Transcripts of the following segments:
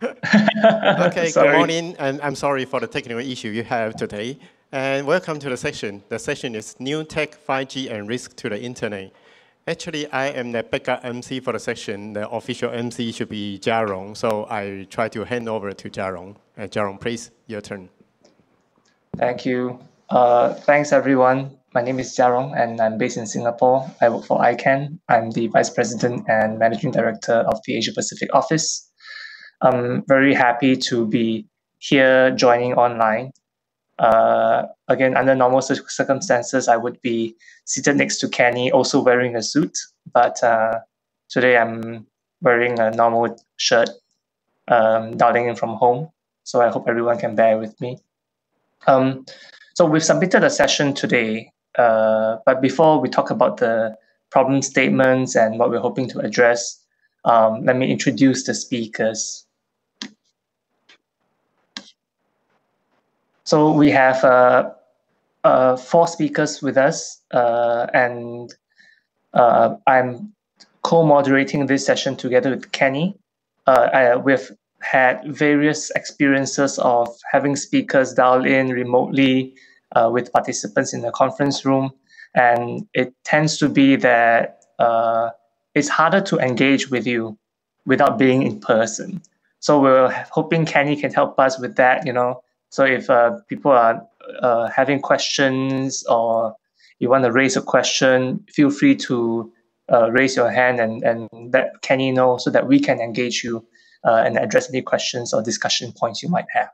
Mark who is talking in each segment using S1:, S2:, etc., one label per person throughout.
S1: okay, good morning, and I'm sorry for the technical issue you have today. And welcome to the session. The session is New Tech, 5G, and Risk to the Internet. Actually, I am the backup MC for the session. The official MC should be Jarong, so I try to hand over to Jarong. Uh, Jarong, please, your turn.
S2: Thank you. Uh, thanks, everyone. My name is Jarong, and I'm based in Singapore. I work for ICANN. I'm the Vice President and Managing Director of the Asia Pacific office. I'm very happy to be here joining online. Uh, again, under normal circumstances, I would be seated next to Kenny, also wearing a suit. But uh, today I'm wearing a normal shirt, um, dialing in from home. So I hope everyone can bear with me. Um, so we've submitted a session today uh, but before we talk about the problem statements and what we're hoping to address, um, let me introduce the speakers. So we have uh, uh, four speakers with us, uh, and uh, I'm co-moderating this session together with Kenny. Uh, I, we've had various experiences of having speakers dial in remotely uh, with participants in the conference room. And it tends to be that it's harder to engage with you without being in person. So we're hoping Kenny can help us with that, you know. So if uh, people are uh, having questions or you want to raise a question, feel free to uh, raise your hand and, and let Kenny know so that we can engage you uh, and address any questions or discussion points you might have.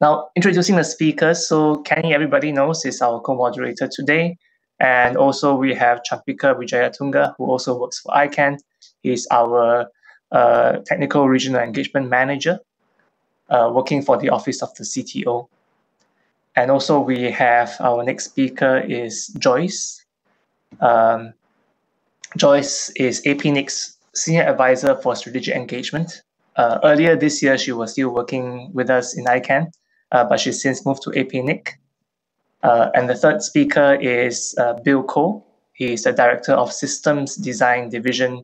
S2: Now, introducing the speakers. So Kenny, everybody knows, is our co-moderator today. And also we have Champika Wijayatunga, who also works for ICANN. He's our uh, technical regional engagement manager, uh, working for the office of the CTO. And also we have our next speaker is Joyce. Um, Joyce is APNIC's senior advisor for strategic engagement. Uh, earlier this year, she was still working with us in ICANN, uh, but she's since moved to APNIC. Uh, and the third speaker is uh, Bill Ko. He's the Director of Systems Design Division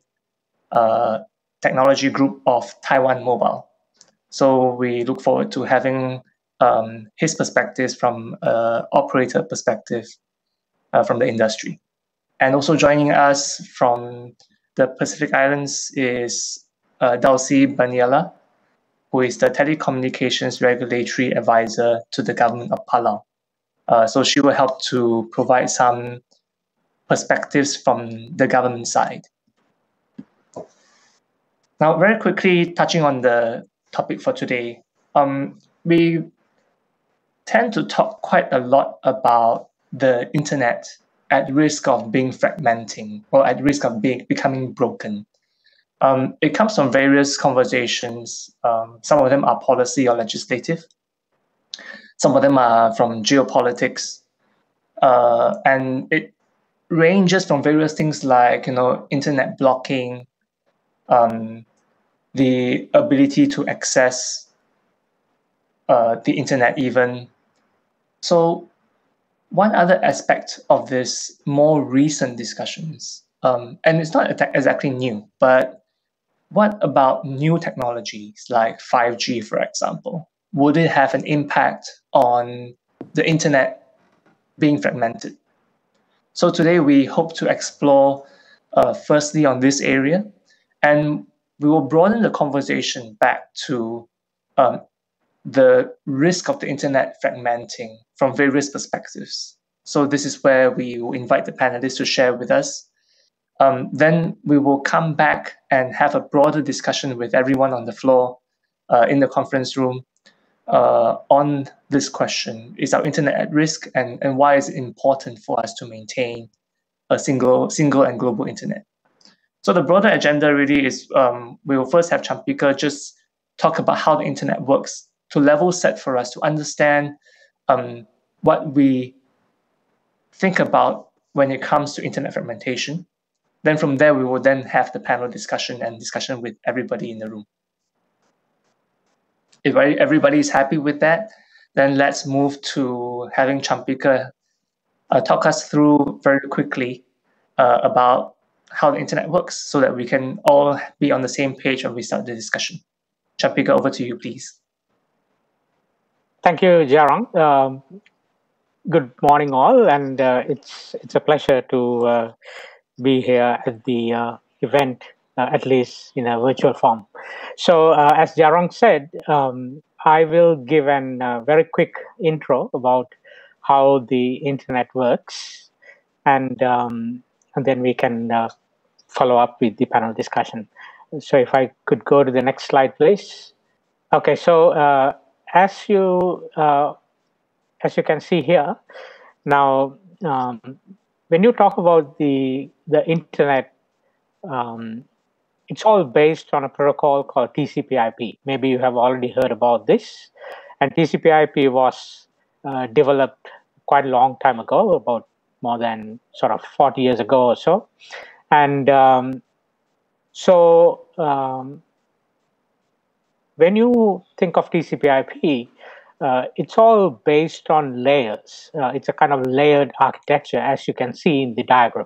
S2: uh, Technology Group of Taiwan Mobile. So we look forward to having um, his perspectives from uh, operator perspective uh, from the industry. And also joining us from the Pacific Islands is uh, Dulcie Baniela, who is the telecommunications regulatory advisor to the government of Palau. Uh, so she will help to provide some perspectives from the government side. Now, very quickly touching on the topic for today, um, we tend to talk quite a lot about the internet at risk of being fragmenting or at risk of being becoming broken. Um, it comes from various conversations. Um, some of them are policy or legislative. Some of them are from geopolitics. Uh, and it ranges from various things like, you know, internet blocking, um, the ability to access uh, the internet even. So one other aspect of this more recent discussions, um, and it's not exactly new, but what about new technologies like 5G, for example? Would it have an impact on the internet being fragmented? So today we hope to explore uh, firstly on this area, and we will broaden the conversation back to um, the risk of the internet fragmenting from various perspectives. So this is where we will invite the panelists to share with us um, then we will come back and have a broader discussion with everyone on the floor uh, in the conference room uh, on this question. Is our internet at risk and, and why is it important for us to maintain a single, single and global internet? So the broader agenda really is um, we will first have Champika just talk about how the internet works to level set for us to understand um, what we think about when it comes to internet fragmentation. Then from there, we will then have the panel discussion and discussion with everybody in the room. If everybody is happy with that, then let's move to having Champika uh, talk us through very quickly uh, about how the internet works so that we can all be on the same page when we start the discussion. Champika, over to you, please.
S3: Thank you, Jarong. Um, good morning, all, and uh, it's it's a pleasure to uh, be here at the uh, event, uh, at least in a virtual form. So, uh, as Jarong said, um, I will give a uh, very quick intro about how the internet works, and um, and then we can follow up with the panel discussion. So, if I could go to the next slide, please. Okay, so as you as you can see here, now um, when you talk about the the internet, um, it's all based on a protocol called TCP/IP. Maybe you have already heard about this, and TCP/IP was uh, developed quite a long time ago, about more than sort of 40 years ago or so, and um, so um, when you think of TCP/IP, uh, it's all based on layers. Uh, it's a kind of layered architecture, as you can see in the diagram.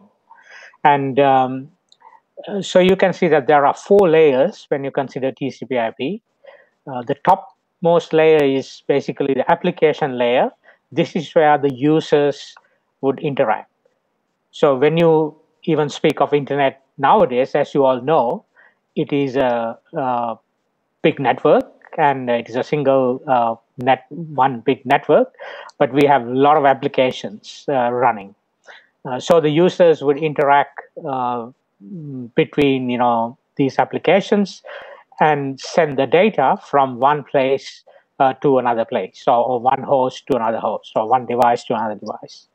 S3: And um, uh, so you can see that there are four layers when you consider TCP/IP. Uh, the topmost layer is basically the application layer. This is where the users would interact. So when you even speak of internet nowadays, as you all know, it is a, a big network and it is a single uh, net one big network, but we have a lot of applications uh, running. Uh, so the users would interact uh, between you know these applications and send the data from one place uh, to another place, so or one host to another host, or one device to another device.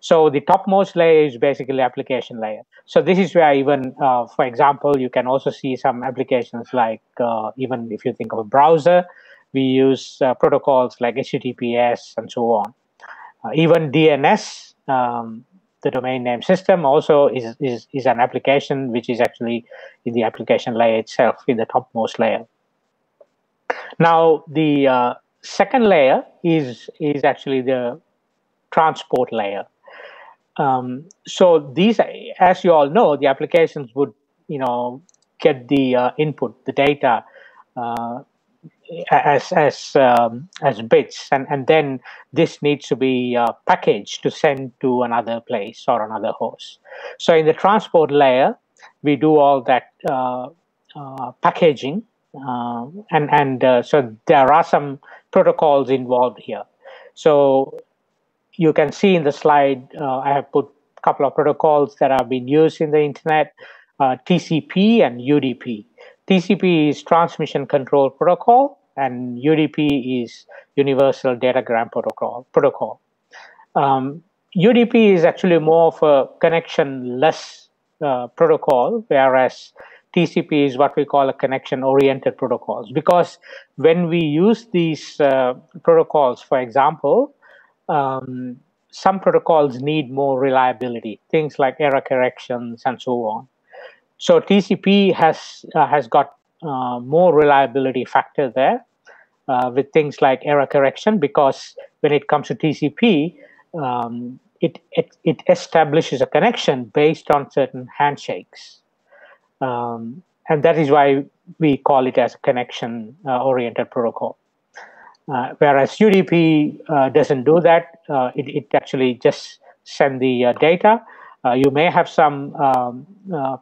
S3: So the topmost layer is basically application layer. So this is where even, uh, for example, you can also see some applications like uh, even if you think of a browser, we use uh, protocols like HTTPS and so on. Uh, even DNS, um, the domain name system, also is, is, is an application which is actually in the application layer itself, in the topmost layer. Now, the uh, second layer is, is actually the transport layer. Um, so these, as you all know, the applications would, you know, get the uh, input, the data uh, as as um, as bits, and and then this needs to be uh, packaged to send to another place or another host. So in the transport layer, we do all that uh, uh, packaging, uh, and and so there are some protocols involved here. So you can see in the slide, uh, I have put a couple of protocols that have been used in the internet, TCP and UDP. TCP is Transmission Control Protocol, and UDP is Universal Datagram Protocol. protocol. Um, UDP is actually more of a connection-less uh, protocol, whereas TCP is what we call a connection-oriented protocols. Because when we use these uh, protocols, for example, um, some protocols need more reliability, things like error corrections and so on. So TCP has uh, has got uh, more reliability factor there, uh, with things like error correction because when it comes to TCP, um, it, it, it, establishes a connection based on certain handshakes. Um, and that is why we call it as a connection uh, oriented protocol. Uh, whereas UDP uh, doesn't do that, uh, it, it actually just send the uh, data. you may have some um,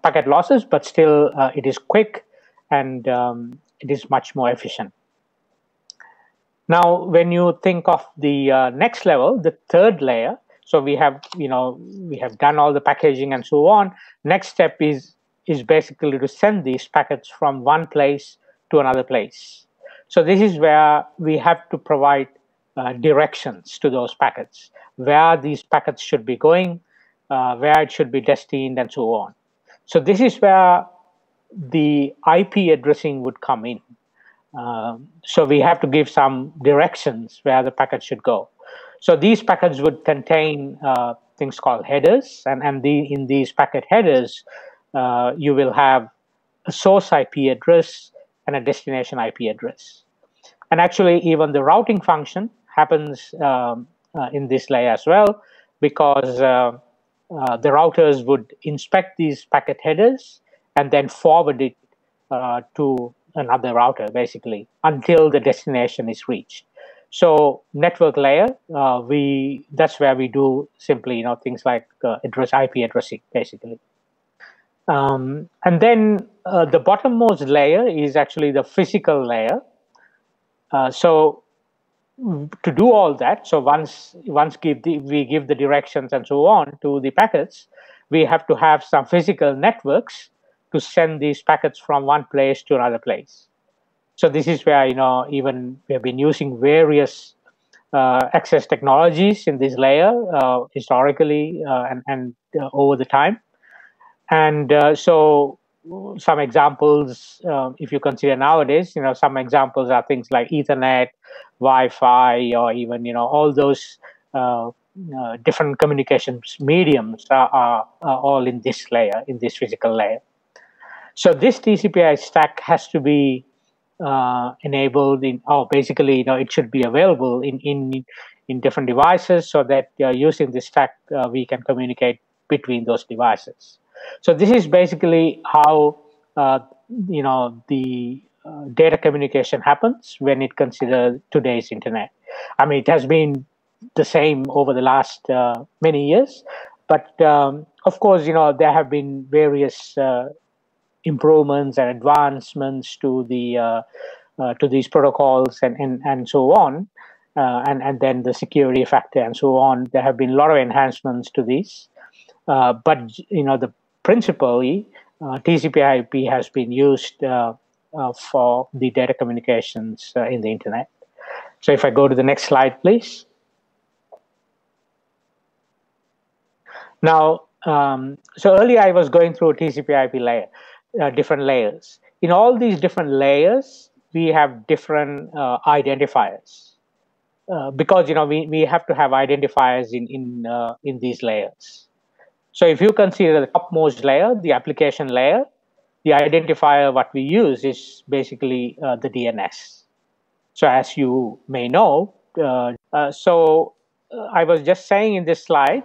S3: packet losses, but still it is quick and um, it is much more efficient. Now, when you think of the uh, next level, the third layer, so we have, you know, we have done all the packaging and so on. Next step is is basically to send these packets from one place to another place. So this is where we have to provide uh, directions to those packets, where these packets should be going, uh, where it should be destined, and so on. So this is where the IP addressing would come in. Um, so we have to give some directions where the packet should go. So these packets would contain uh, things called headers, and, and the, in these packet headers, uh, you will have a source IP address and a destination IP address. And actually, even the routing function happens um, uh, in this layer as well, because uh, uh, the routers would inspect these packet headers and then forward it uh, to another router basically until the destination is reached. So network layer, uh, we that's where we do simply you know things like uh, address IP addressing basically. Um, and then uh, the bottommost layer is actually the physical layer. Uh, so to do all that, so once once give the, we give the directions and so on to the packets, we have to have some physical networks to send these packets from one place to another place. So this is where you know even we have been using various uh, access technologies in this layer uh, historically uh, and, and uh, over the time. And uh, so some examples, um, if you consider nowadays, you know, some examples are things like Ethernet, Wi-Fi, or even you know all those uh, uh, different communications mediums are, are, are, all in this layer, in this physical layer. So this TCP/IP stack has to be uh, enabled in, oh, basically, you know, it should be available in in in different devices so that uh, using this stack uh, we can communicate between those devices. So this is basically how uh, you know the uh, data communication happens when it considers today's internet. I mean, it has been the same over the last uh, many years, but um, of course, you know there have been various uh, improvements and advancements to the uh, uh, to these protocols and and, and so on. and and then the security factor and so on. There have been a lot of enhancements to these, but you know the principally, uh, TCP/IP has been used uh, uh, for the data communications uh, in the internet. So if I go to the next slide, please. Now, um, so earlier I was going through TCP/IP layer, uh, different layers. In all these different layers, we have different uh, identifiers. because you know we, we have to have identifiers in in in these layers. So if you consider the topmost layer, the application layer, the identifier what we use is basically uh, the DNS. So as you may know, uh, uh, so uh, I was just saying in this slide,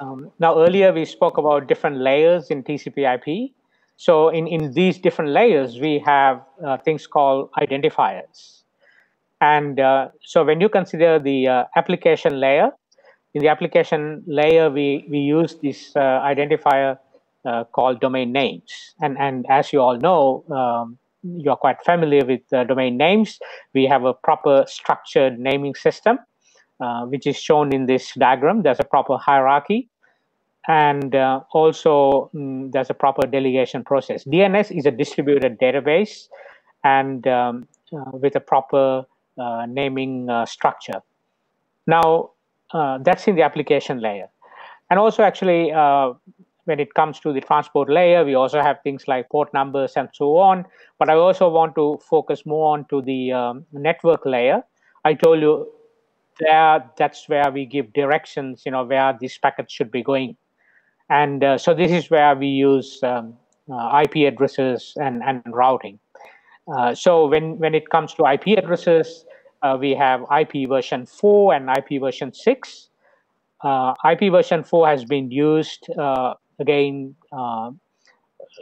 S3: um, now earlier we spoke about different layers in TCP IP. So in, in these different layers, we have uh, things called identifiers. And uh, so when you consider the application layer, in the application layer, we, we use this uh, identifier uh, called domain names. And, and as you all know, um, you're quite familiar with uh, domain names. We have a proper structured naming system, uh, which is shown in this diagram. There's a proper hierarchy. And uh, also, mm, there's a proper delegation process. DNS is a distributed database and um, uh, with a proper naming structure. Now, uh, that's in the application layer. And also, actually, uh, when it comes to the transport layer, we also have things like port numbers and so on. But I also want to focus more on to the um, network layer. I told you there that's where we give directions, you know, where these packets should be going. And uh, so this is where we use um, uh, IP addresses and, and routing. Uh, so when, when it comes to IP addresses, uh, we have IP version 4 and IP version 6. Uh, IP version 4 has been used uh, again uh,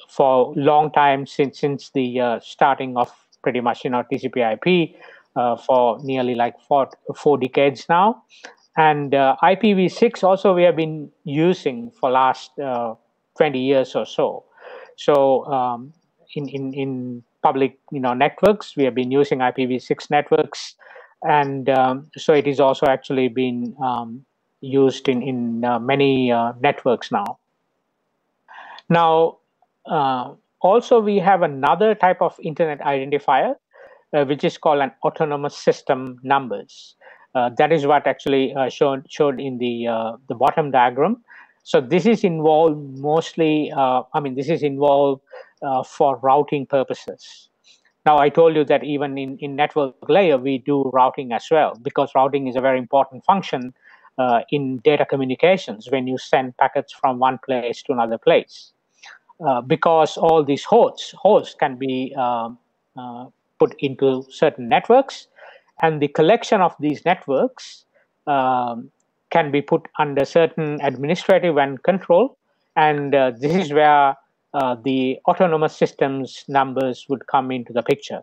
S3: for a long time since since the uh, starting of pretty much you know TCP/IP uh, for nearly like four four decades now, and IPv6 also we have been using for last 20 years or so. So um, in in in public you know networks we have been using IPv6 networks and um, so it is also actually been um, used in in uh, many uh, networks now. Now, uh, also we have another type of internet identifier, uh, which is called an autonomous system numbers. Uh, that is what actually uh, shown showed in the the bottom diagram. So this is involved mostly. I mean, this is involved for routing purposes. Now, I told you that even in, in network layer, we do routing as well, because routing is a very important function uh, in data communications when you send packets from one place to another place. Uh, because all these hosts, hosts can be um, uh, put into certain networks, and the collection of these networks um, can be put under certain administrative and control. And uh, this is where uh, the autonomous systems numbers would come into the picture.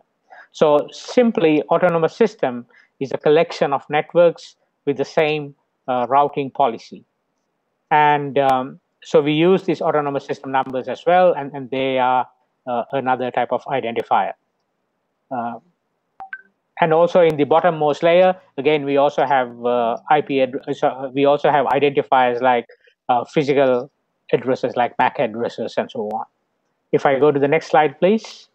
S3: So simply, autonomous system is a collection of networks with the same uh, routing policy. And um, so we use these autonomous system numbers as well, and, and they are uh, another type of identifier. Uh, and also in the bottommost layer, again, we also have uh, IP, so we also have identifiers like uh, physical addresses like MAC addresses and so on. If I go to the next slide, please.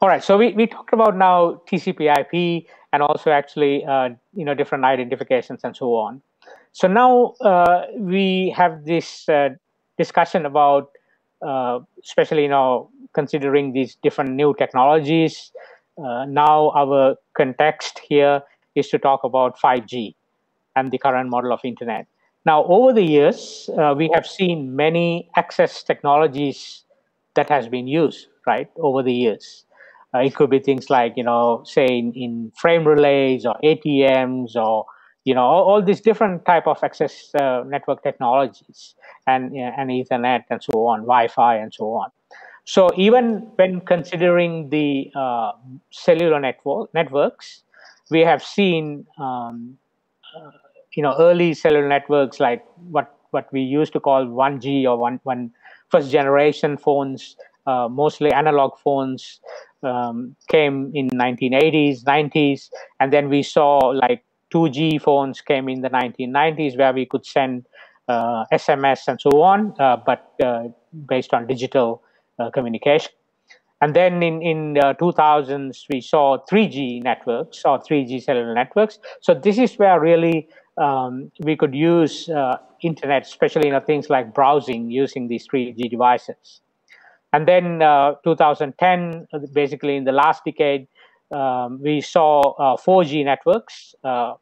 S3: All right, so we, we talked about now TCP IP and also actually, uh, you know, different identifications and so on. So now uh, we have this uh, discussion about, uh, especially, you know, considering these different new technologies. Uh, now our context here is to talk about 5G and the current model of internet. Now, over the years, uh, we have seen many access technologies that has been used, right, over the years. Uh, it could be things like, you know, say in, in frame relays or ATMs or, you know, all, all these different type of access uh, network technologies and, and Ethernet and so on, Wi-Fi and so on. So even when considering the uh, cellular network networks, we have seen um, uh, you know early cellular networks like what what we used to call 1G or one one first generation phones, uh, mostly analog phones, um, came in 1980s, 90s, and then we saw like 2G phones came in the 1990s where we could send uh, SMS and so on, uh, but uh, based on digital uh, communication. And then in, in the 2000s, we saw 3G networks or 3G cellular networks. So this is where really um, we could use uh, internet, especially in things like browsing using these 3G devices. And then uh, 2010, uh, basically in the last decade, um, we saw uh, 4G networks. Uh,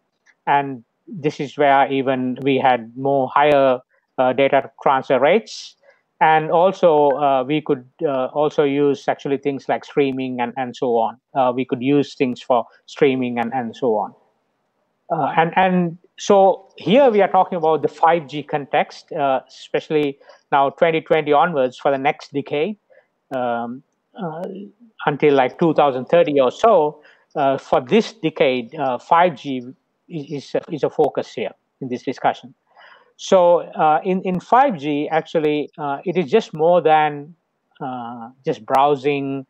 S3: and this is where even we had more higher uh, data transfer rates. And also, we could also use actually things like streaming and, and so on. we could use things for streaming and, and so on. Uh, and and so here we are talking about the 5G context, uh, especially now 2020 onwards for the next decade um, uh, until like 2030 or so. Uh, for this decade, 5G uh, is, is a, focus here in this discussion. So uh, in, in 5G, actually, it is just more than just browsing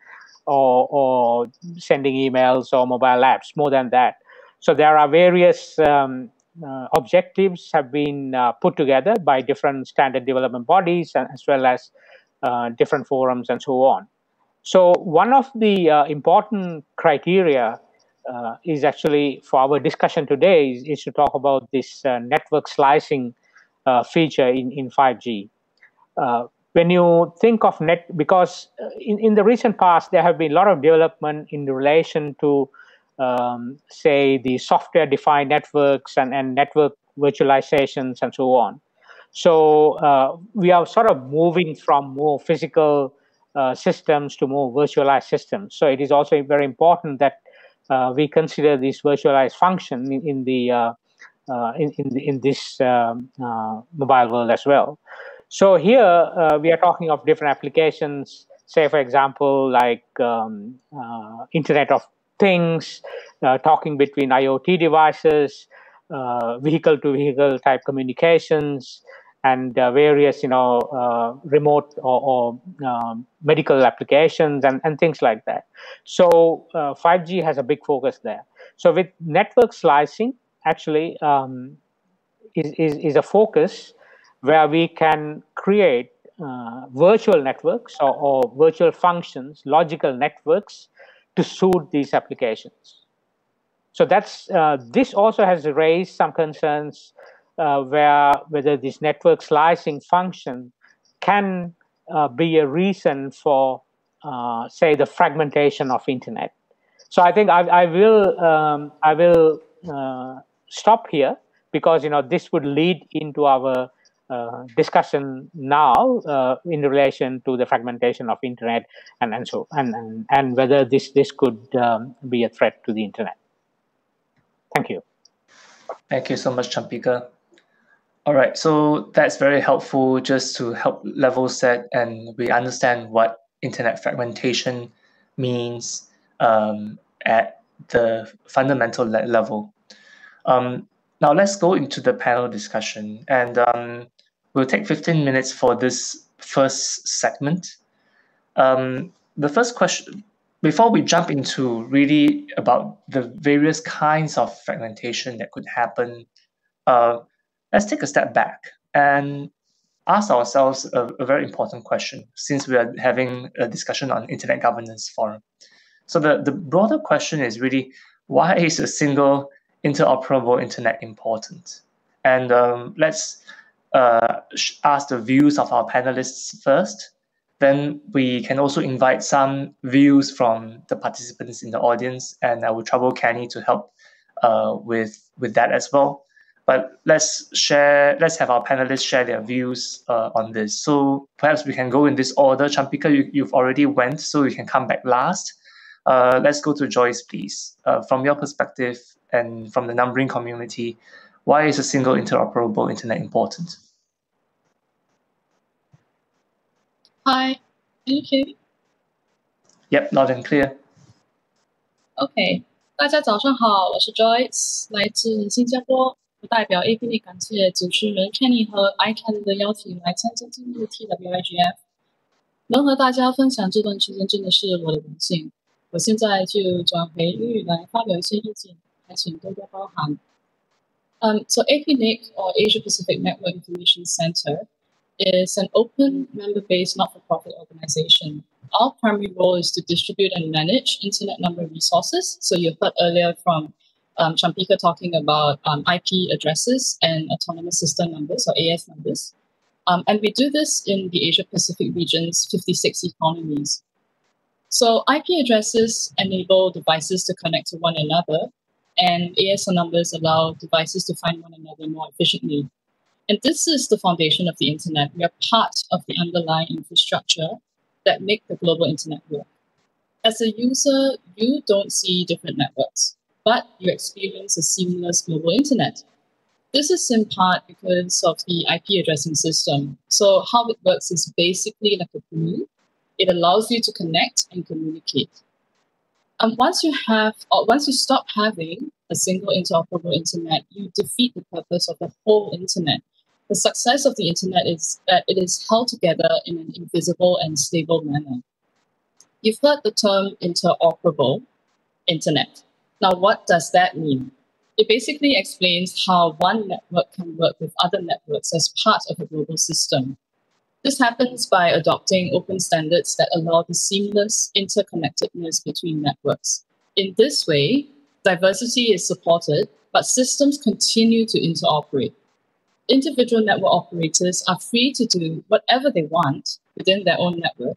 S3: or, or sending emails or mobile apps, more than that. So there are various um, uh, objectives have been uh, put together by different standard development bodies as well as uh, different forums and so on. So one of the uh, important criteria uh, is actually for our discussion today is, is to talk about this uh, network slicing feature in, in 5G. when you think of net, because in, in the recent past, there have been a lot of development in relation to um, say the software defined networks and, and network virtualizations and so on. So uh, we are sort of moving from more physical uh, systems to more virtualized systems. So it is also very important that uh, we consider this virtualized function in, in the uh, uh, in, in, in this um, uh, mobile world as well. So here we are talking of different applications. Say, for example, like um, Internet of things, uh, talking between IoT devices, vehicle to vehicle type communications, and uh, various, you know, uh, remote or, or um, medical applications and, and things like that. So 5G uh, has a big focus there. So with network slicing, actually, um, is, is, is a focus where we can create uh, virtual networks or, or, virtual functions, logical networks to suit these applications. So that's uh, this also has raised some concerns uh, where whether this network slicing function can uh, be a reason for uh, say the fragmentation of internet. So I think I, I will um, I will uh, stop here because you know this would lead into our discussion now uh, in relation to the fragmentation of internet and, and so and, and, and whether this this could um, be a threat to the internet. Thank you.
S2: Thank you so much, Champika. All right, so that's very helpful just to help level set and we understand what internet fragmentation means um, at the fundamental level. Um, now let's go into the panel discussion and um, we'll take 15 minutes for this first segment. Um, the first question, before we jump into really about the various kinds of fragmentation that could happen, uh, let's take a step back and ask ourselves a, a, very important question since we are having a discussion on internet governance forum. So the, the broader question is really why is a single interoperable internet important? And um, let's uh, ask the views of our panelists first. Then we can also invite some views from the participants in the audience, and I will trouble Kenny to help uh, with with that as well. But let's share. Let's have our panelists share their views uh, on this. So perhaps we can go in this order. Champika, you, you've already went, so you can come back last. Uh, let's go to Joyce, please. Uh, from your perspective and from the numbering community, why is a single interoperable internet important?
S4: Hi, can you hear me?
S2: Yep, loud and clear.
S4: OK，大家早上好，我是 Joyce，来自新加坡，我代表 APP 感谢主持人 Kenny 和 ICANN 的邀请来参加今日的 TWIGF。能和大家分享这段时间真的是我的荣幸。我现在就转回英语来发表一些意见，还请多多包涵。Um, so APNIC or Asia Pacific Network Information Center is an open member-based not-for-profit organization. Our primary role is to distribute and manage internet number resources. So you heard earlier from um, Champika talking about um, IP addresses and autonomous system numbers or AS numbers. Um, and we do this in the Asia Pacific region's 56 economies. So IP addresses enable devices to connect to one another, and ASL numbers allow devices to find one another more efficiently. And this is the foundation of the internet. We are part of the underlying infrastructure that make the global internet work. As a user, you don't see different networks, but you experience a seamless global internet. This is in part because of the IP addressing system. So how it works is basically like a glue it allows you to connect and communicate. And once you have, or once you stop having a single interoperable internet, you defeat the purpose of the whole internet. The success of the internet is that it is held together in an invisible and stable manner. You've heard the term interoperable internet. Now, what does that mean? It basically explains how one network can work with other networks as part of a global system. This happens by adopting open standards that allow the seamless interconnectedness between networks. In this way, diversity is supported, but systems continue to interoperate. Individual network operators are free to do whatever they want within their own network,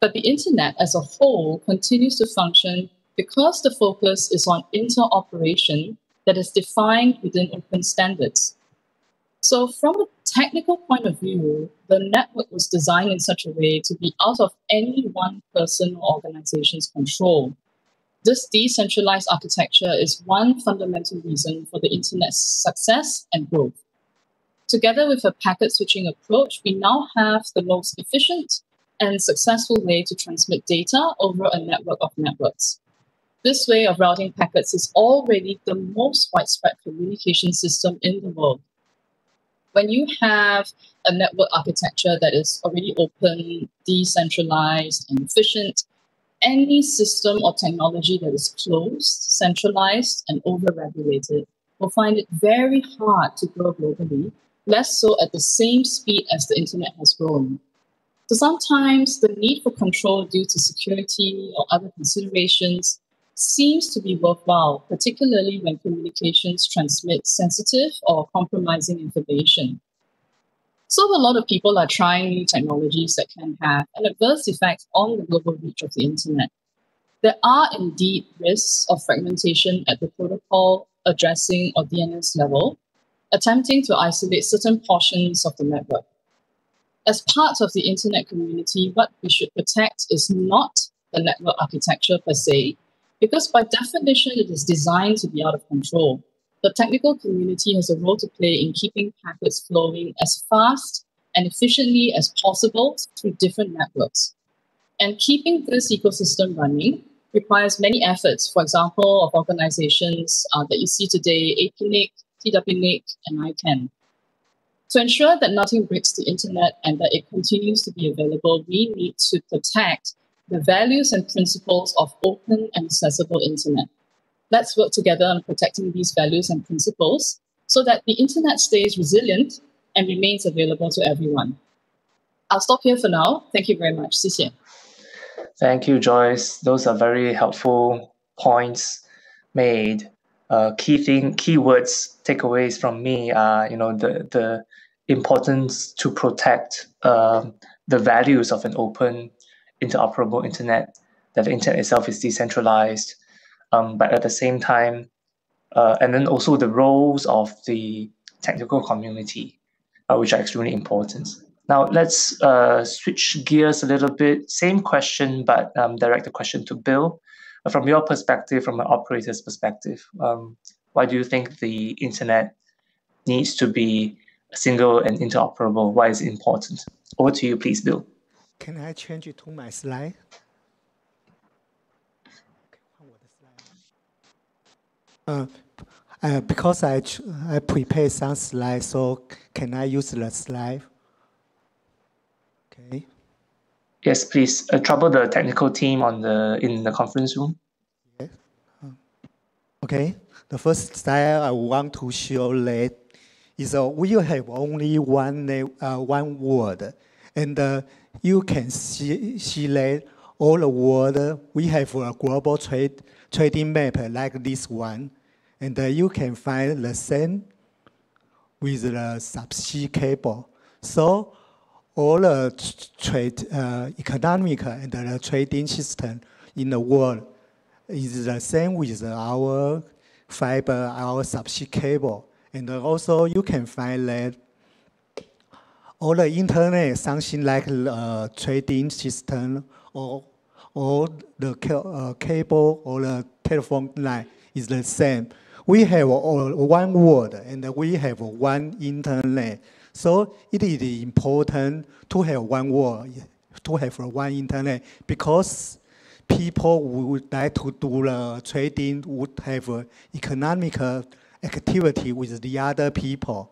S4: but the internet as a whole continues to function because the focus is on interoperation that is defined within open standards. So, from a technical point of view, the network was designed in such a way to be out of any one person or organization's control. This decentralized architecture is one fundamental reason for the internet's success and growth. Together with a packet switching approach, we now have the most efficient and successful way to transmit data over a network of networks. This way of routing packets is already the most widespread communication system in the world when you have a network architecture that is already open, decentralized, and efficient, any system or technology that is closed, centralized, and overregulated will find it very hard to grow globally, less so at the same speed as the internet has grown. So sometimes the need for control due to security or other considerations seems to be worthwhile, particularly when communications transmit sensitive or compromising information. So, a lot of people are trying new technologies that can have an adverse effect on the global reach of the internet. There are indeed risks of fragmentation at the protocol addressing or DNS level, attempting to isolate certain portions of the network. As part of the internet community, what we should protect is not the network architecture per se, because by definition, it is designed to be out of control. the technical community has a role to play in keeping packets flowing as fast and efficiently as possible through different networks. And keeping this ecosystem running requires many efforts, for example, of organizations uh, that you see today, APNIC, TWNIC, and ICANN. To ensure that nothing breaks the internet and that it continues to be available, we need to protect the values and principles of open and accessible internet. Let's work together on protecting these values and principles so that the internet stays resilient and remains available to everyone. I'll stop here for now. Thank you very much. 谢谢.
S2: Thank you, Joyce. Those are very helpful points made. Uh, key thing, keywords, takeaways from me are, you know, the the importance to protect uh, the values of an open, interoperable internet. That the internet itself is decentralized, um, but at the same time, uh, and then also the roles of the technical community, uh, which are extremely important. Now let's uh, switch gears a little bit. Same question, but um, direct the question to Bill. From your perspective, from an operator's perspective, um, why do you think the internet needs to be single and interoperable? Why is it important? Over to you, please, Bill.
S5: Can I change it to my slide? Uh, uh, because I, I prepared some slides, so can I use the slide? Okay.
S2: Yes, please. Uh, trouble the technical team on the in the conference room.
S5: Yes. Okay. The first slide I want to show that is uh, we have only one uh, one word, and uh, you can see see that all the world we have a global trade trading map like this one, and uh, you can find the same with the subsea cable. So all the trade, uh, economic and the trading system in the world is the same with our fiber, our subsea cable. And also you can find that all the internet, something like a trading system or, or the uh, cable or the telephone line is the same. We have all one world and we have one internet. So it is important to have one world, to have one internet, because people would like to do the trading, would have economic activity with the other people.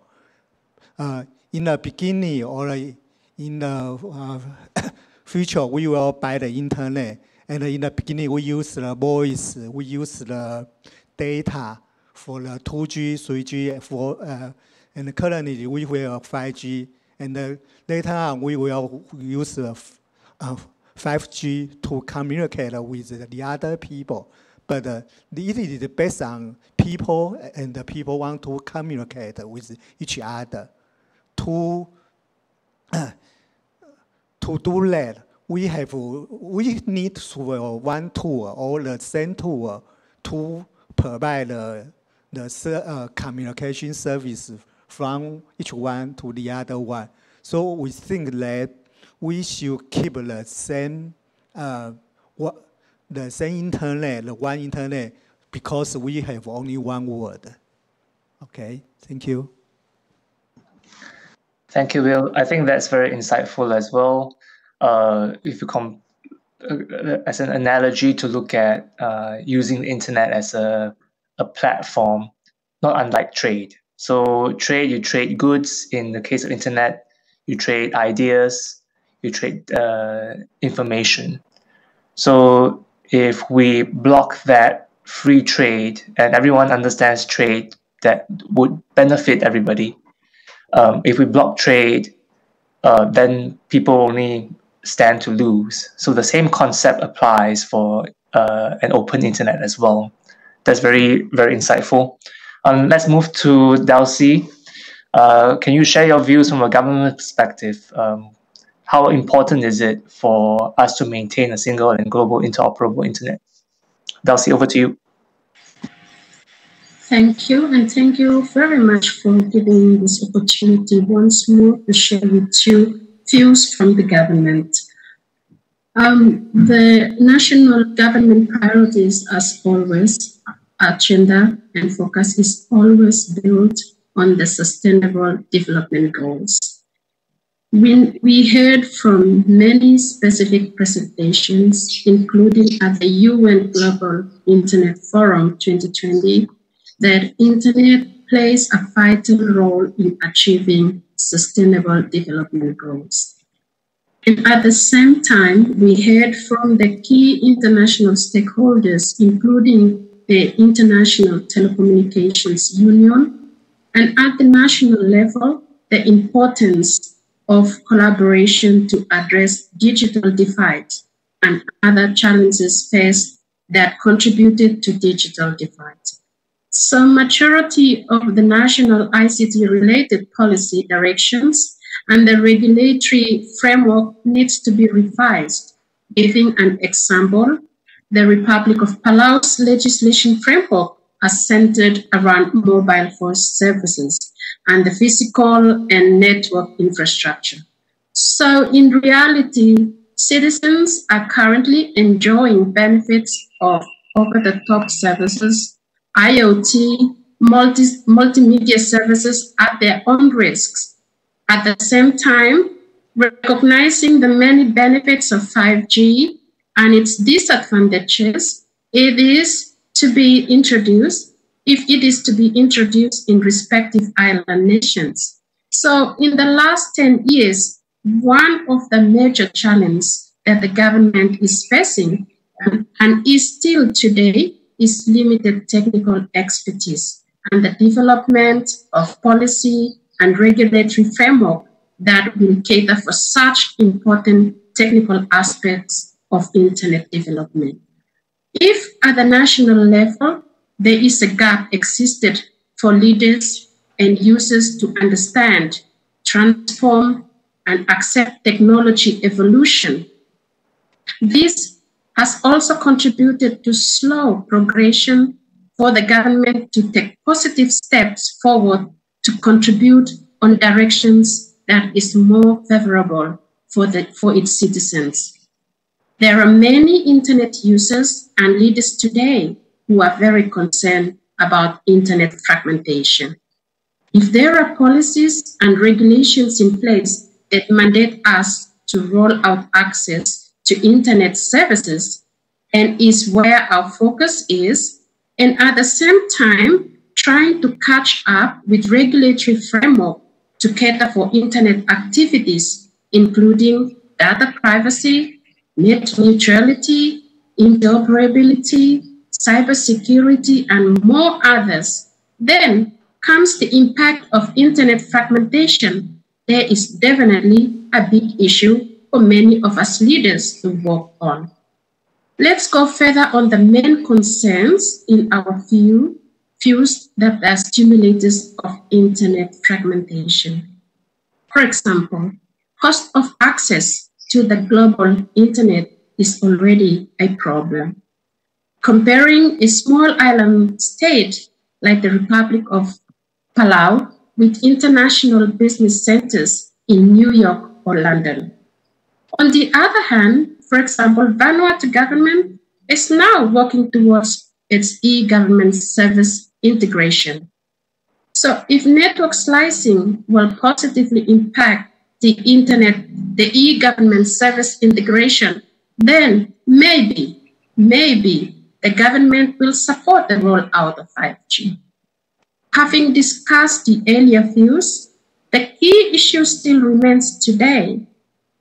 S5: Uh, in the beginning or in the uh, future, we will buy the internet. And in the beginning, we use the voice, we use the data for the 2G, 3G, for uh, and currently we will have 5G, and later on we will use uh, 5G to communicate with the other people. But uh, it is based on people, and the people want to communicate with each other. To uh, to do that, we have we need to one tool or the same tool to provide the the uh, communication service from each one to the other one. So we think that we should keep the same, uh, what, the same internet, the one internet, because we have only one word. Okay, thank you.
S2: Thank you, Will. I think that's very insightful as well. Uh, if you come uh, as an analogy to look at uh, using the internet as a, a platform, not unlike trade. So trade, you trade goods. In the case of internet, you trade ideas, you trade uh, information. So if we block that free trade and everyone understands trade that would benefit everybody, um, if we block trade, uh, then people only stand to lose. So the same concept applies for uh, an open internet as well. That's very, very insightful. Um, let's move to Delcy. Uh, can you share your views from a government perspective? Um, how important is it for us to maintain a single and global interoperable internet? Delcy, over to you.
S6: Thank you, and thank you very much for giving me this opportunity once more to share with you views from the government. Um, the national government priorities, as always, agenda and focus is always built on the Sustainable Development Goals. We, we heard from many specific presentations, including at the UN Global Internet Forum 2020, that Internet plays a vital role in achieving sustainable development goals. And at the same time, we heard from the key international stakeholders, including the International Telecommunications Union, and at the national level, the importance of collaboration to address digital divide and other challenges faced that contributed to digital divide. Some maturity of the national ICT related policy directions and the regulatory framework needs to be revised. Giving an example, the Republic of Palau's legislation framework are centered around mobile phone services and the physical and network infrastructure. So in reality, citizens are currently enjoying benefits of over-the-top services, IoT, multi multimedia services at their own risks. At the same time, recognizing the many benefits of 5G and its disadvantages, it is to be introduced if it is to be introduced in respective island nations. So in the last 10 years, one of the major challenges that the government is facing and, and is still today is limited technical expertise and the development of policy and regulatory framework that will cater for such important technical aspects of internet development. If at the national level there is a gap existed for leaders and users to understand, transform, and accept technology evolution. This has also contributed to slow progression for the government to take positive steps forward to contribute on directions that is more favorable for, the, for its citizens. There are many internet users and leaders today who are very concerned about internet fragmentation. If there are policies and regulations in place that mandate us to roll out access to internet services and is where our focus is, and at the same time, trying to catch up with regulatory framework to cater for internet activities, including data privacy, net neutrality, interoperability, cybersecurity, and more others, then comes the impact of internet fragmentation. There is definitely a big issue for many of us leaders to work on. Let's go further on the main concerns in our view, views that are stimulators of internet fragmentation. For example, cost of access to the global internet is already a problem. Comparing a small island state like the Republic of Palau with international business centers in New York or London. On the other hand, for example, Vanuatu government is now working towards its e-government service integration. So if network slicing will positively impact the internet, the e-government service integration, then maybe, maybe the government will support the rollout of 5G. Having discussed the earlier views, the key issue still remains today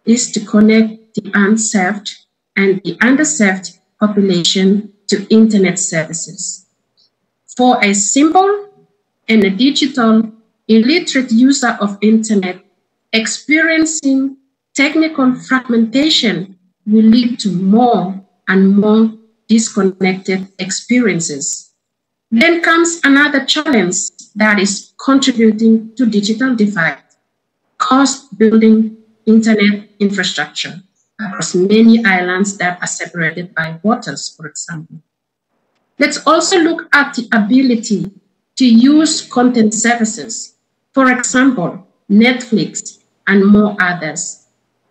S6: is to connect the unserved and the underserved population to internet services. For a simple and a digital illiterate user of internet, experiencing technical fragmentation will lead to more and more disconnected experiences. Then comes another challenge that is contributing to digital divide, cost building internet infrastructure across many islands that are separated by waters, for example. Let's also look at the ability to use content services, for example, Netflix and more others.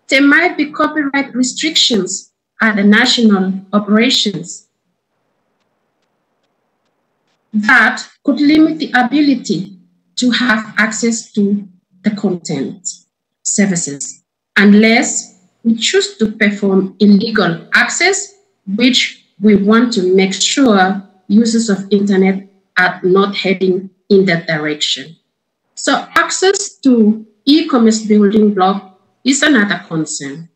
S6: There might be copyright restrictions at the national operations. that could limit the ability to have access to the content services unless we choose to perform illegal access, which we want to make sure users of internet are not heading in that direction. So access to e-commerce building block is another concern,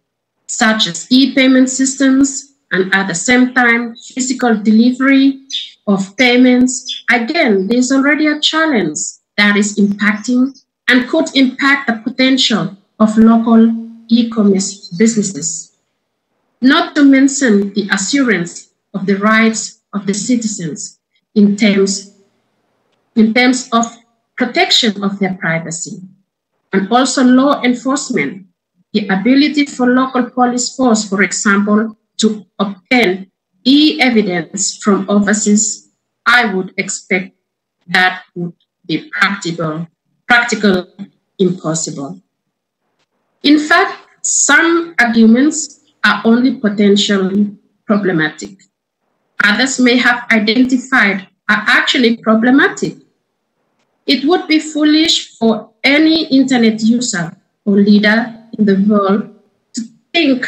S6: such as e-payment systems and at the same time, physical delivery of payments. Again, there's already a challenge that is impacting and could impact the potential of local e-commerce businesses. Not to mention the assurance of the rights of the citizens in terms, in terms of protection of their privacy, and also law enforcement, the ability for local police force, for example, to obtain e-evidence from overseas, I would expect that would be practical, practical impossible. In fact, some arguments are only potentially problematic. Others may have identified are actually problematic. It would be foolish for any internet user or leader in the world to think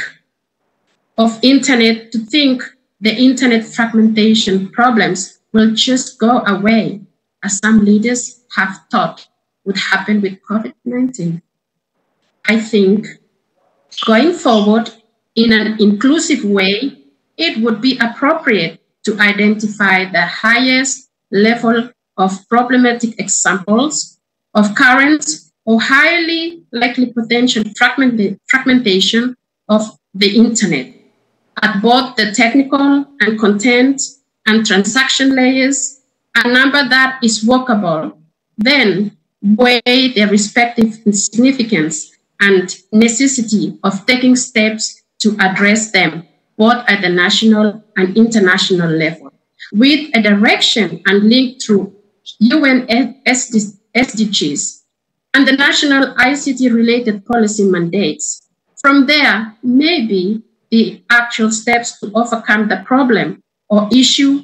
S6: of internet, to think the internet fragmentation problems will just go away, as some leaders have thought would happen with COVID-19. I think going forward in an inclusive way, it would be appropriate to identify the highest level of problematic examples of current or highly likely potential fragment fragmentation of the internet at both the technical and content and transaction layers, a number that is workable, then weigh their respective significance and necessity of taking steps to address them, both at the national and international level, with a direction and link through UN SDGs and the national ICT related policy mandates. From there, maybe the actual steps to overcome the problem or issue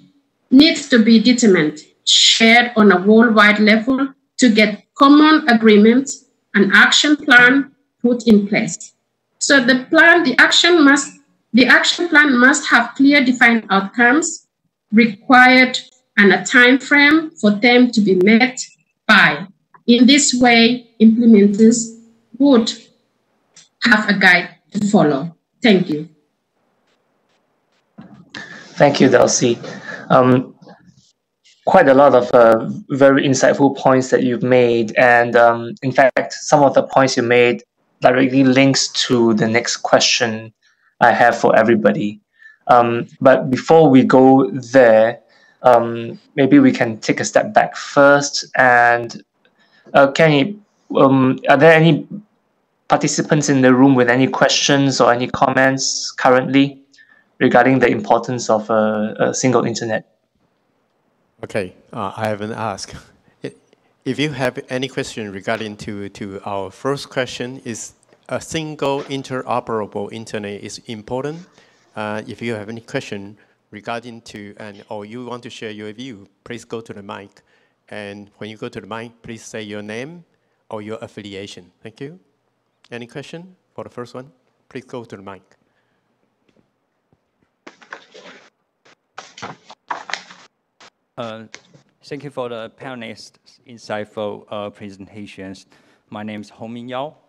S6: needs to be determined, shared on a worldwide level to get common agreement and action plan put in place. So the plan, the action must, the action plan must have clear defined outcomes required and a time frame for them to be met by. In this way, implementers would have a guide to follow. Thank you.
S2: Thank you, Delcy. Um, quite a lot of uh, very insightful points that you've made. And um, in fact, some of the points you made directly links to the next question I have for everybody. Um, but before we go there, um, maybe we can take a step back first. And uh, Kenny, um, are there any participants in the room with any questions or any comments currently? regarding the importance of a, a single internet.
S1: Okay, uh, I haven't asked. If you have any question regarding to, to our first question, is a single interoperable internet is important? Uh, if you have any question regarding to, and or you want to share your view, please go to the mic. And when you go to the mic, please say your name or your affiliation. Thank you. Any question for the first one? Please go to the mic.
S7: Uh, thank you for the panelists' insightful uh, presentations. My name is Hongmin Yao.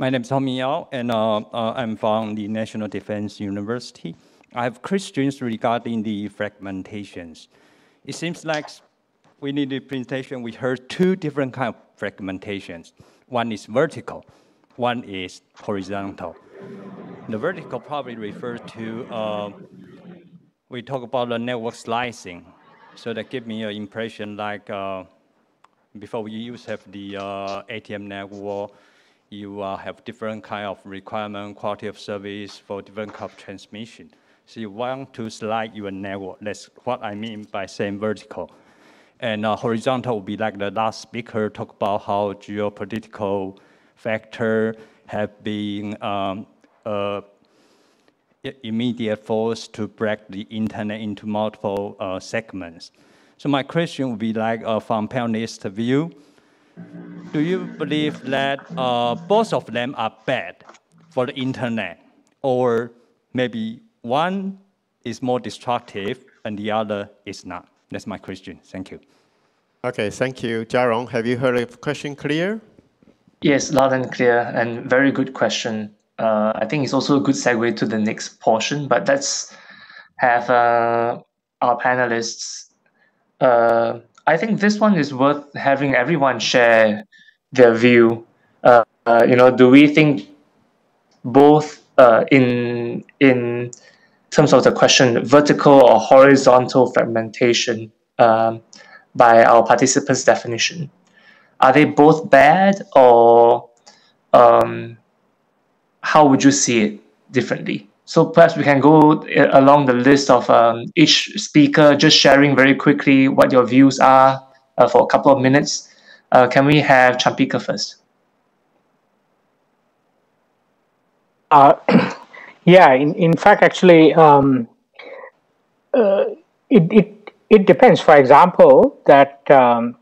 S7: My name is Hongmin Yao, and uh, uh, I'm from the National Defense University. I have questions regarding the fragmentations. It seems like we need a presentation. We heard two different kind of fragmentations. One is vertical, one is horizontal. The vertical probably refers to uh, we talk about the network slicing. So that give me an impression like uh, before we used to have the uh, ATM network, you uh, have different kind of requirement, quality of service for different kind of transmission. So you want to slide your network. That's what I mean by saying vertical. And uh, horizontal would be like the last speaker talked about how geopolitical factor have been um, uh, immediate force to break the internet into multiple uh, segments. So my question would be like uh, from panelist view, do you believe that uh, both of them are bad for the internet or maybe one is more destructive and the other is not? That's my question. Thank you.
S1: Okay, thank you. Jiarong, have you heard the question clear?
S2: Yes, loud and clear, and very good question. Uh, I think it's also a good segue to the next portion, but let's have uh, our panelists. Uh, I think this one is worth having everyone share their view. Uh, uh, you know, do we think both uh, in in terms of the question vertical or horizontal fragmentation um, by our participants' definition? Are they both bad or um, how would you see it differently? So perhaps we can go uh, along the list of um, each speaker, just sharing very quickly what your views are uh, for a couple of minutes. Uh, can we have Champika first?
S3: Uh, yeah, in, in fact, actually, um, uh, it, it, it depends. For example, that um,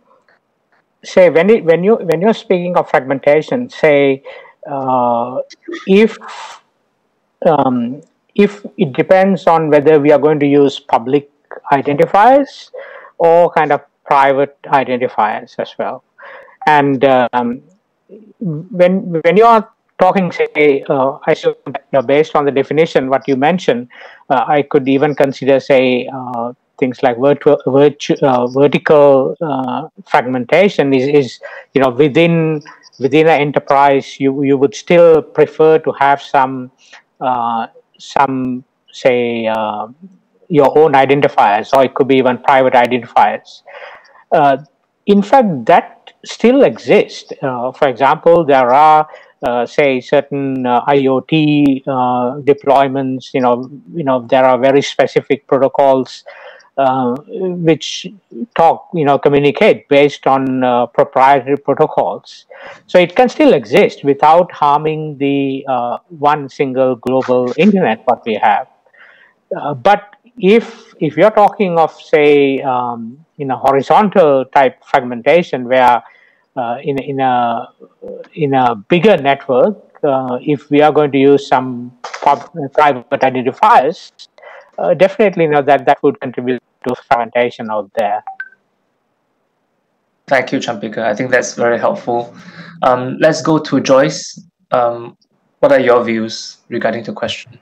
S3: say when it, when you when you're speaking of fragmentation, say uh, if um, if it depends on whether we are going to use public identifiers or kind of private identifiers as well. And um, when when you are talking, say, uh, I assume based on the definition, what you mentioned, uh, I could even consider, say, uh, things like virtu- virtu- uh, vertical uh, fragmentation is, is, you know, within within an enterprise, you you would still prefer to have some some say your own identifiers, or it could be even private identifiers. Uh, in fact, that still exists. for example, there are uh, say certain uh, IoT uh, deployments, you know, you know, there are very specific protocols uh, which talk, you know, communicate based on uh, proprietary protocols. So it can still exist without harming the uh, one single global internet what we have. but if if you're talking of say um, in a horizontal type fragmentation where uh, in in a in a bigger network, uh, if we are going to use some private identifiers, uh, definitely you know that that would contribute to fragmentation out there.
S2: Thank you, Champika. I think that's very helpful. Um, let's go to Joyce. Um, what are your views regarding the question?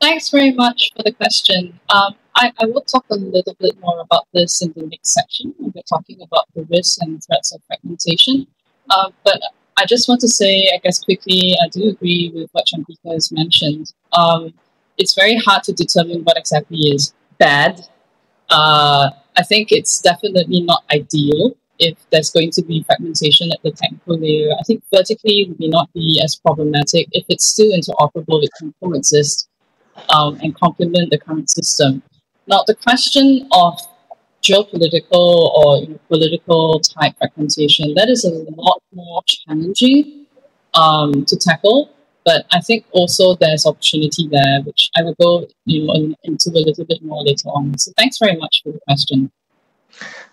S4: Thanks very much for the question. Um, I, I will talk a little bit more about this in the next section when we're talking about the risks and threats of fragmentation. Um, but I just want to say, I guess quickly, I do agree with what Champika has mentioned. Um, it's very hard to determine what exactly is bad. Uh, I think it's definitely not ideal if there's going to be fragmentation at the technical layer. I think vertically may not be as problematic if it's still interoperable, it can coexist um, and complement the current system. Now, the question of geopolitical or you know, political type fragmentation, that is a lot more challenging um, to tackle. But I think also there's opportunity there, which I will go you know, into a little bit more later on. So thanks very much for the question.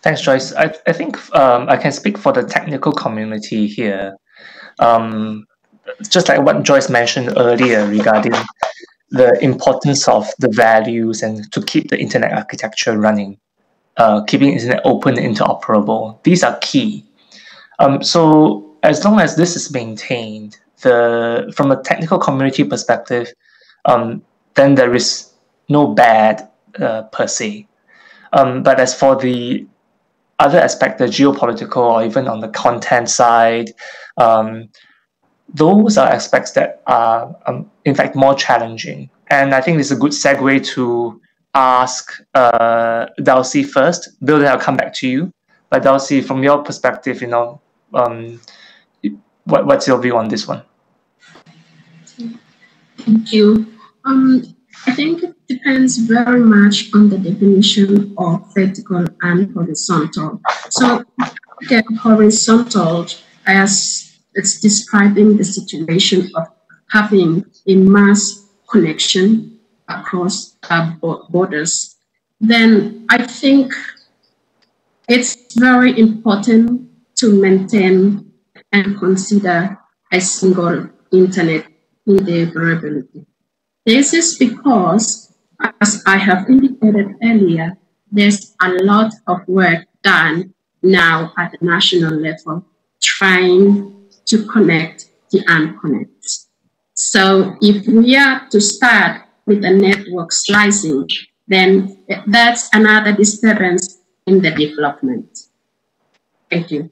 S2: Thanks, Joyce. I, I think um, I can speak for the technical community here. Um, just like what Joyce mentioned earlier regarding the importance of the values and to keep the internet architecture running, uh, keeping internet open and interoperable. These are key. Um, so as long as this is maintained, the from a technical community perspective, um, then there is no bad uh, per se. Um, but as for the other aspect, the geopolitical or even on the content side, um, those are aspects that are, um, in fact, more challenging. And I think this is a good segue to ask uh, Dulcie first. Bill, then I'll come back to you. But Dulcie, from your perspective, you know, um, what, what's your view on this one?
S6: Thank you. Um, I think it depends very much on the definition of vertical and horizontal. So, get horizontal as it's describing the situation of having a mass connection across borders, then I think it's very important to maintain and consider a single internet interoperability. This is because, as I have indicated earlier, there's a lot of work done now at the national level trying to connect the unconnected. So if we are to start with a network slicing, then that's another disturbance in the development. Thank you.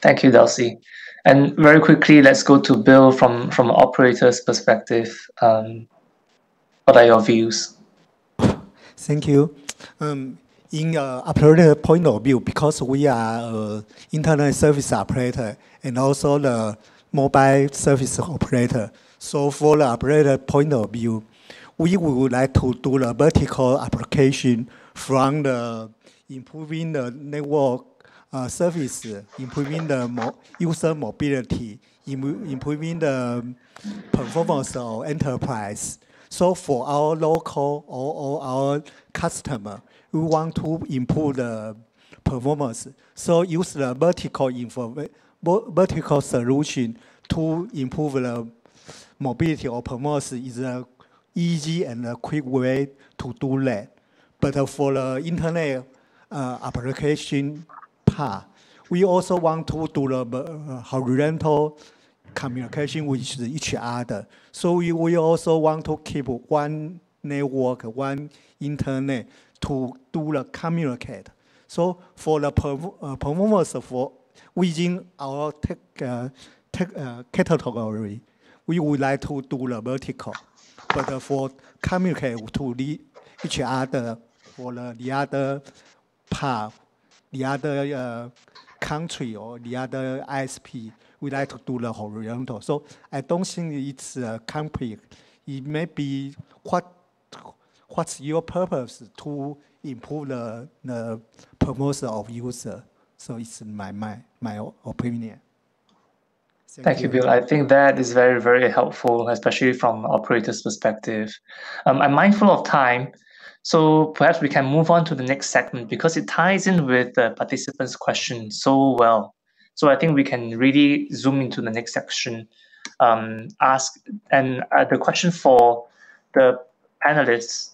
S2: Thank you, Dulcie. And very quickly, let's go to Bill from from operator's perspective. Um, what are your views?
S5: Thank you. Um, in uh, operator point of view, because we are uh, internet service operator and also the mobile service operator. So for the operator point of view, we would like to do the vertical application from the improving the network uh, service, improving the mo user mobility, Im improving the performance of enterprise. So for our local or, or our customer, we want to improve the performance. So use the vertical vertical solution to improve the mobility or performance is a easy and a quick way to do that. But for the internet uh, application we also want to do the uh, horizontal communication with each other. So we, we also want to keep one network, one internet to do the communicate. So for the uh, performance for within our tech, uh, tech uh, category, we would like to do the vertical. But for communicate to the, each other, for the, the other part, the other uh, country or the other ISP, we like to do the horizontal. So I don't think it's uh, complete. It may be what what's your purpose to improve the, the performance of user. So it's my my my opinion.
S2: Thank, Thank you, Bill. I think that is very, very helpful, especially from operator's perspective. Um, I'm mindful of time, so perhaps we can move on to the next segment because it ties in with the participants' question so well. So I think we can really zoom into the next section. Um, ask and uh, the question for the panelists.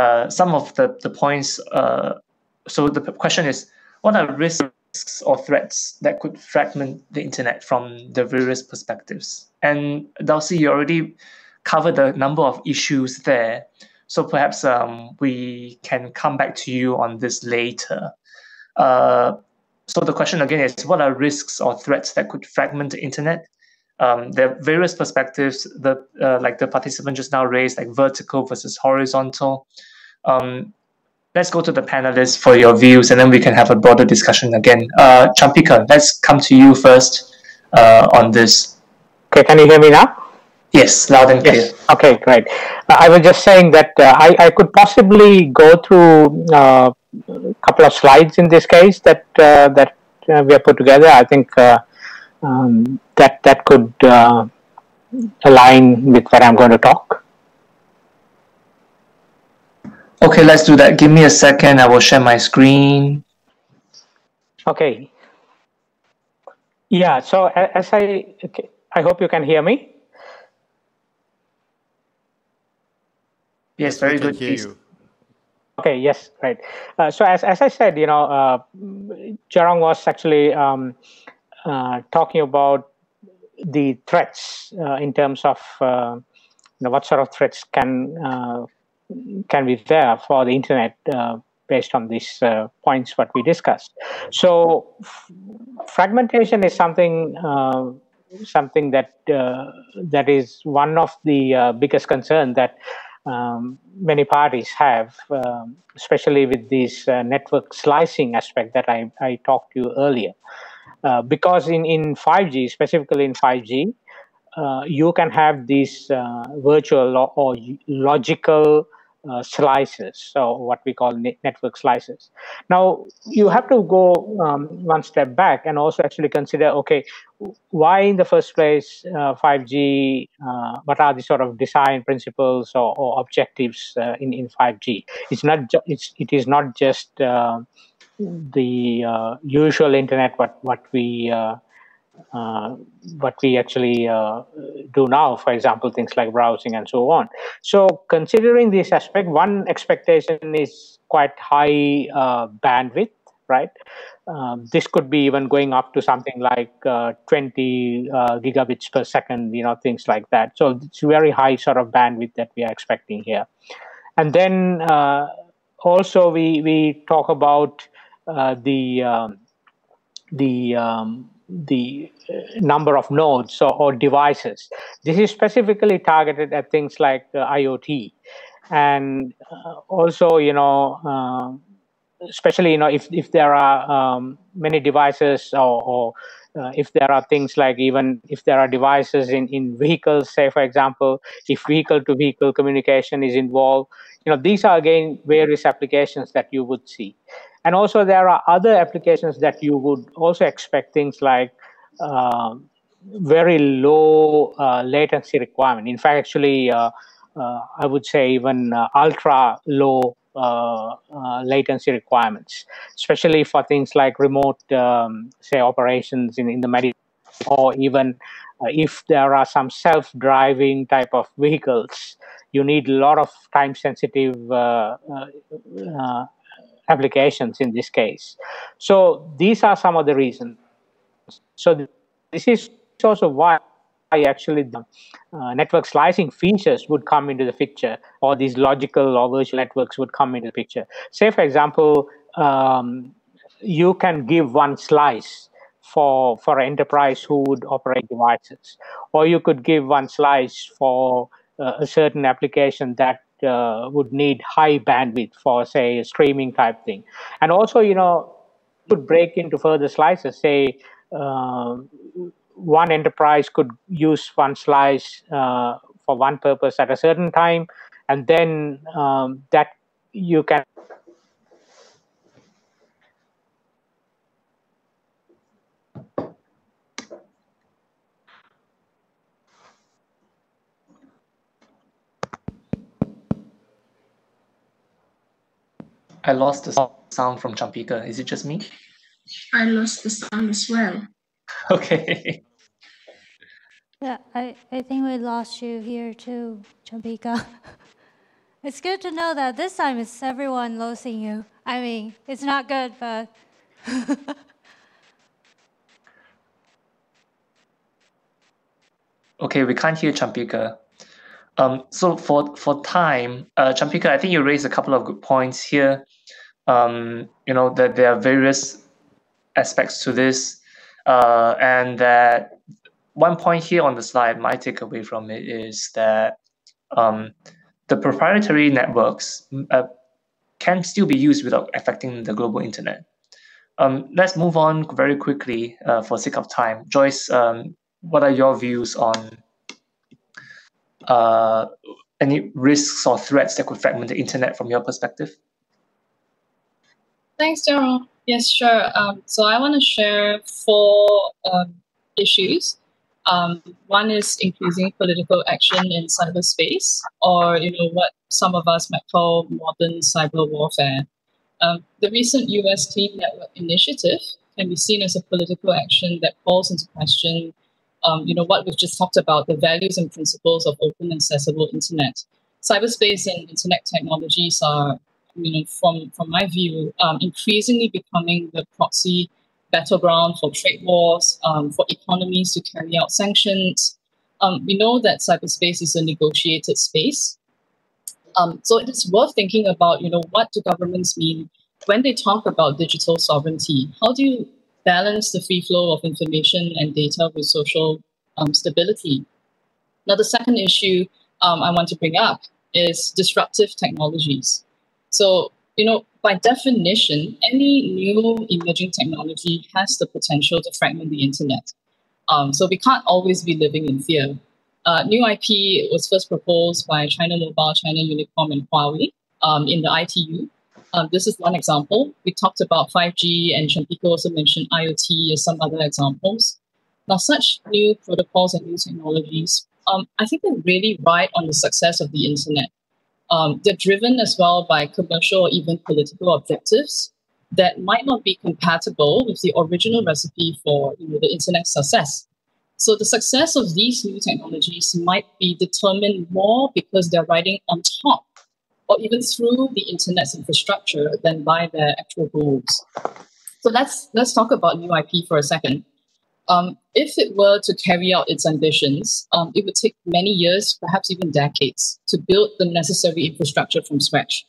S2: Uh, some of the the points. Uh, so the question is, what are risks or threats that could fragment the internet from the various perspectives. And Dulcie, you already covered a number of issues there. So perhaps um, we can come back to you on this later. Uh, so the question again is, what are risks or threats that could fragment the internet? Um, there are various perspectives that, uh, like the participant just now raised, like vertical versus horizontal. Um, let's go to the panelists for your views and then we can have a broader discussion again. Uh, Champika, let's come to you first uh, on this.
S3: Okay, can you hear me now?
S2: Yes, loud and clear. Yes.
S3: Okay, great. Uh, I was just saying that uh, I, I could possibly go through uh, a couple of slides in this case that uh, that uh, we have put together. I think um, that that could align with what I'm going to talk.
S2: Okay, let's do that. Give me a second. I will share my screen.
S3: Okay. Yeah, so as I, okay, I hope you can hear me.
S2: Yes, very good. Hear you.
S3: Okay, yes, right. Uh, so as, as I said, you know, uh, Jiarong was actually um, uh, talking about the threats uh, in terms of uh, you know, what sort of threats can uh, can be there for the internet uh, based on these uh, points what we discussed. So fragmentation is something uh, something that uh, that is one of the uh, biggest concern that um, many parties have, um, especially with this uh, network slicing aspect that I, I talked to you earlier. because in, in 5G, specifically in 5G, you can have these virtual or logical uh, slices, so what we call network slices. Now, you have to go um, one step back and also actually consider okay, why in the first place uh, 5G, uh, what are the sort of design principles or, or objectives uh, in, in 5G? It's not, it's, it is not just uh, the uh, usual internet, what, what we uh, what we actually uh, do now, for example, things like browsing and so on. So, considering this aspect, one expectation is quite high uh, bandwidth, right? Um, this could be even going up to something like uh, 20 uh, gigabits per second, you know, things like that. So, it's very high sort of bandwidth that we are expecting here. And then uh, also, we, we talk about the um, the um, the uh, number of nodes or, or, devices. This is specifically targeted at things like uh, IoT, and uh, also, you know, uh, especially you know if if there are um, many devices or, or uh, if there are things like even if there are devices in, in vehicles, say for example, if vehicle to vehicle communication is involved, you know these are again various applications that you would see. And also, there are other applications that you would also expect things like uh, very low uh, latency requirement. In fact, actually, uh, uh I would say even uh, ultra low uh, latency requirements, especially for things like remote, um, say, operations in, in the medical, or even if there are some self-driving type of vehicles, you need a lot of time-sensitive applications in this case. So these are some of the reasons. So this is also why I actually the uh, network slicing features would come into the picture or these logical or virtual networks would come into the picture. Say, for example, um, you can give one slice for for an enterprise who would operate devices, or you could give one slice for uh, a certain application that uh, would need high bandwidth for say a streaming type thing. And also you know could break into further slices. Say uh, one enterprise could use one slice uh, for one purpose at a certain time and then um, that you can
S2: I lost the sound from Champika. Is it just me?
S6: I lost the sound as well.
S2: Okay.
S8: Yeah, I, I think we lost you here too, Champika. it's good to know that this time it's everyone losing you. I mean, it's not good, but.
S2: okay, we can't hear Champika. Um, so for for time, uh, Champika, I think you raised a couple of good points here. Um, you know that there are various aspects to this, uh, and that one point here on the slide, my takeaway from it is that um, the proprietary networks uh, can still be used without affecting the global internet. Um, let's move on very quickly uh, for sake of time. Joyce, um, what are your views on uh, any risks or threats that could fragment the internet from your perspective?
S4: Thanks, Daryl. Yes, sure. Um, so I want to share four um, issues. Um, one is increasing political action in cyberspace, or you know what some of us might call modern cyber warfare. Um, the recent U.S. Clean Network Initiative can be seen as a political action that calls into question um, you know, what we've just talked about, the values and principles of open accessible internet. Cyberspace and internet technologies are, you know, from, from my view, um, increasingly becoming the proxy battleground for trade wars, um, for economies to carry out sanctions. Um, we know that cyberspace is a negotiated space. Um, so it is worth thinking about, you know, what do governments mean when they talk about digital sovereignty? How do you balance the free flow of information and data with social um, stability. Now, the second issue um, I want to bring up is disruptive technologies. So, you know, by definition, any new emerging technology has the potential to fragment the internet. Um, so we can't always be living in fear. Uh, new IP was first proposed by China Mobile, China Unicom, and Huawei um, in the ITU. Um, this is one example. We talked about 5G, and Champika also mentioned IoT as some other examples. Now, such new protocols and new technologies, um, I think they're really right on the success of the internet. Um, they're driven as well by commercial or even political objectives that might not be compatible with the original recipe for you know, the internet success. So the success of these new technologies might be determined more because they're riding on top or even through the internet's infrastructure than by their actual goals. So let's let's talk about new IP for a second. Um, if it were to carry out its ambitions, um, it would take many years, perhaps even decades, to build the necessary infrastructure from scratch.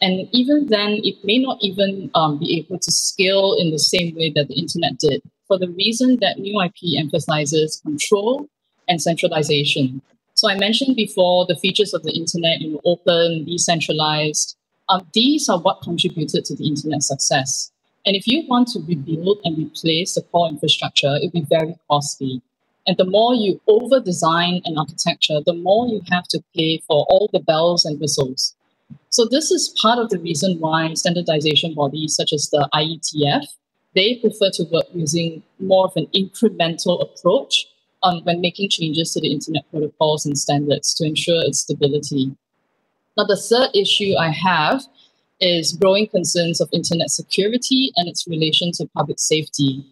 S4: And even then, it may not even um, be able to scale in the same way that the internet did, for the reason that new IP emphasizes control and centralization. So I mentioned before the features of the internet, you know, open, decentralized. Um, these are what contributed to the internet success. And if you want to rebuild and replace the core infrastructure, it will be very costly. And the more you over design an architecture, the more you have to pay for all the bells and whistles. So this is part of the reason why standardization bodies such as the IETF, they prefer to work using more of an incremental approach um, when making changes to the internet protocols and standards to ensure its stability. Now, the third issue I have is growing concerns of internet security and its relation to public safety.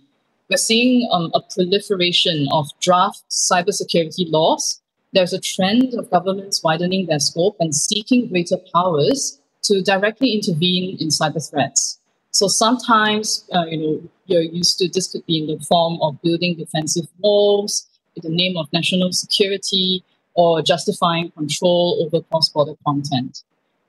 S4: We're seeing um, a proliferation of draft cybersecurity laws. There's a trend of governments widening their scope and seeking greater powers to directly intervene in cyber threats. So sometimes, uh, you know, you're used to this could be in the form of building defensive walls in the name of national security or justifying control over cross-border content.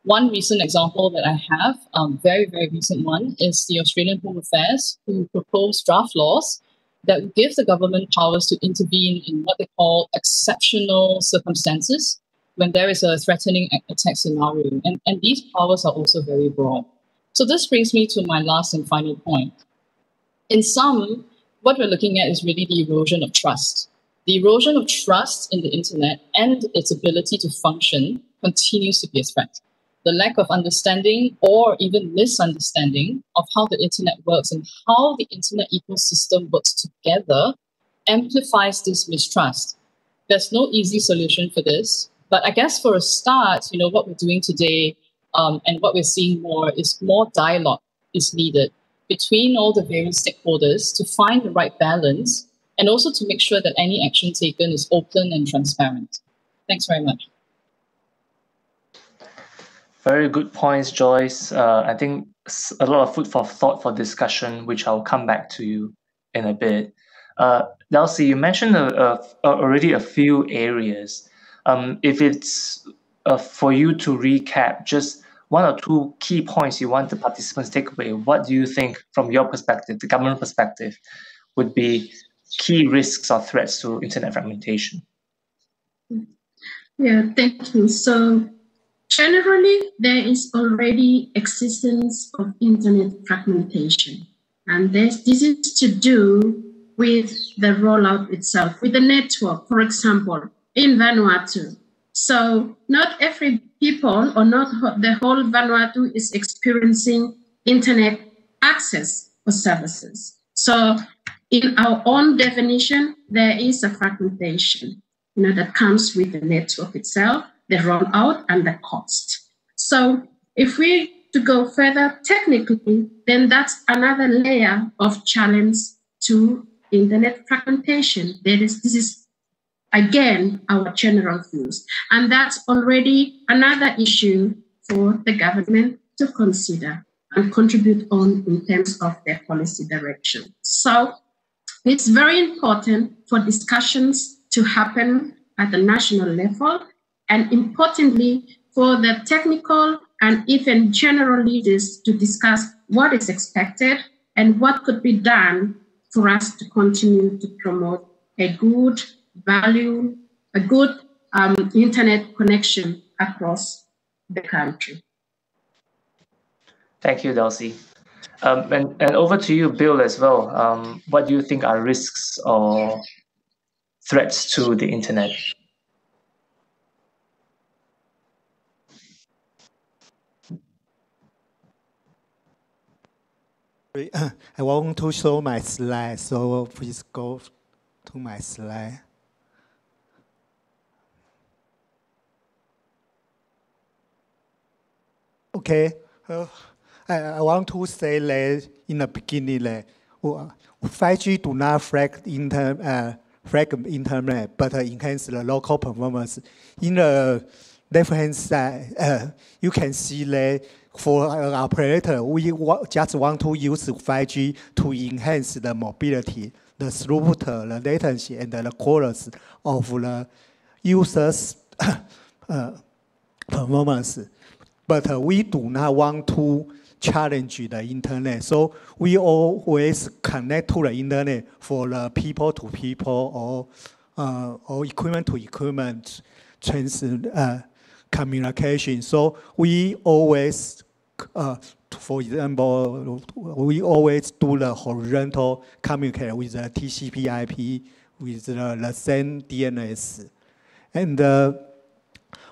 S4: One recent example that I have, um, very, very recent one, is the Australian Home Affairs, who proposed draft laws that give the government powers to intervene in what they call exceptional circumstances when there is a threatening attack scenario. And, and these powers are also very broad. So this brings me to my last and final point. In sum, what we're looking at is really the erosion of trust. The erosion of trust in the internet and its ability to function continues to be a threat the lack of understanding or even misunderstanding of how the internet works and how the internet ecosystem works together amplifies this mistrust. There's no easy solution for this, but I guess for a start, you know, what we're doing today um, and what we're seeing more is more dialogue is needed between all the various stakeholders to find the right balance and also to make sure that any action taken is open and transparent. Thanks very much.
S2: Very good points, Joyce. Uh, I think a lot of food for thought for discussion, which I'll come back to you in a bit. Uh, Delsey, you mentioned a, a, already a few areas. Um, if it's uh, for you to recap, just one or two key points you want the participants take away, what do you think from your perspective, the government perspective, would be key risks or threats to internet fragmentation?
S6: Yeah, thank you. So Generally, there is already existence of internet fragmentation. And this, this is to do with the rollout itself, with the network, for example, in Vanuatu. So not every people or not the whole Vanuatu is experiencing internet access or services. So in our own definition, there is a fragmentation you know, that comes with the network itself the rollout and the cost. So if we to go further technically, then that's another layer of challenge to internet fragmentation. That is, this is again our general views, and that's already another issue for the government to consider and contribute on in terms of their policy direction. So it's very important for discussions to happen at the national level and importantly, for the technical and even general leaders to discuss what is expected and what could be done for us to continue to promote a good value, a good um, internet connection across the country.
S2: Thank you, Delsey. Um, and, and over to you, Bill, as well. Um, what do you think are risks or threats to the internet?
S5: I want to show my slide, so please go to my slide. Okay, uh, I, I want to say that in the beginning that 5G do not flag inter, uh, flag internet, but enhance the local performance. In the left-hand side, uh, you can see that for an operator, we just want to use 5G to enhance the mobility, the throughput, the latency, and the quality of the user's uh, performance. But uh, we do not want to challenge the internet. So we always connect to the internet for the people to people or uh, or equipment to equipment trans uh, communication. So we always, uh, for example, we always do the horizontal communicate with the TCP/IP with the, the same DNS, and uh,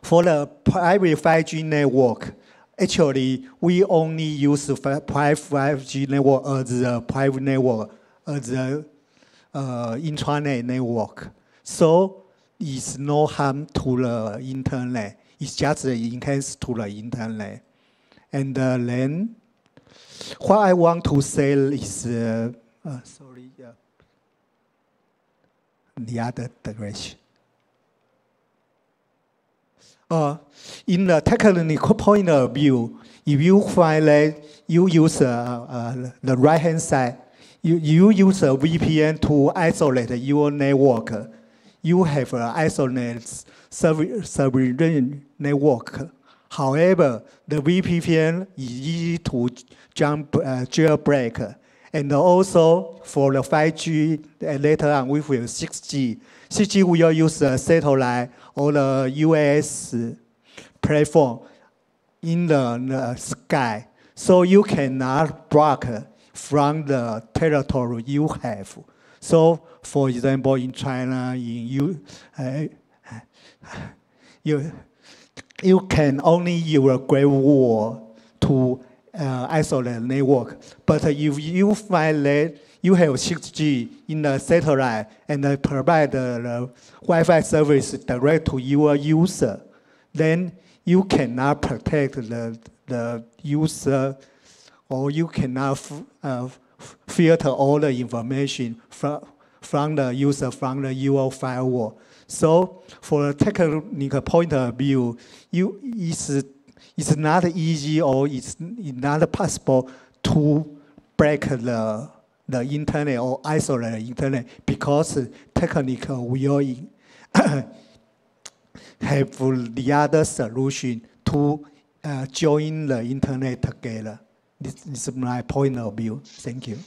S5: for the private 5G network. Actually, we only use private 5G network as a private network, as a uh, intranet network. So it's no harm to the internet. It's just enhance to the internet. And uh, then, what I want to say is, uh, uh, sorry, the other direction. Uh, in the technical point of view, if you find that you use uh, uh, the right hand side, you, you use a VPN to isolate your network. You have an isolated sovereign network. However, the VPN is easy to jump uh, jailbreak. And also for the 5G, and later on we will 6G. 6G will use the satellite or the US platform in the, the sky. So you cannot block from the territory you have. So, for example, in China, in you, uh, you, you can only use a Great Wall to uh, isolate network. But if you find that you have 6G in the satellite and provide the Wi-Fi service direct to your user, then you cannot protect the, the user or you cannot uh, filter all the information from, from the user from the UO firewall. So for a technical point of view, you, it's, it's not easy or it's not possible to break the the internet or isolate the internet because technical will have the other solution to uh, join the internet together. This, is my point of view. Thank you.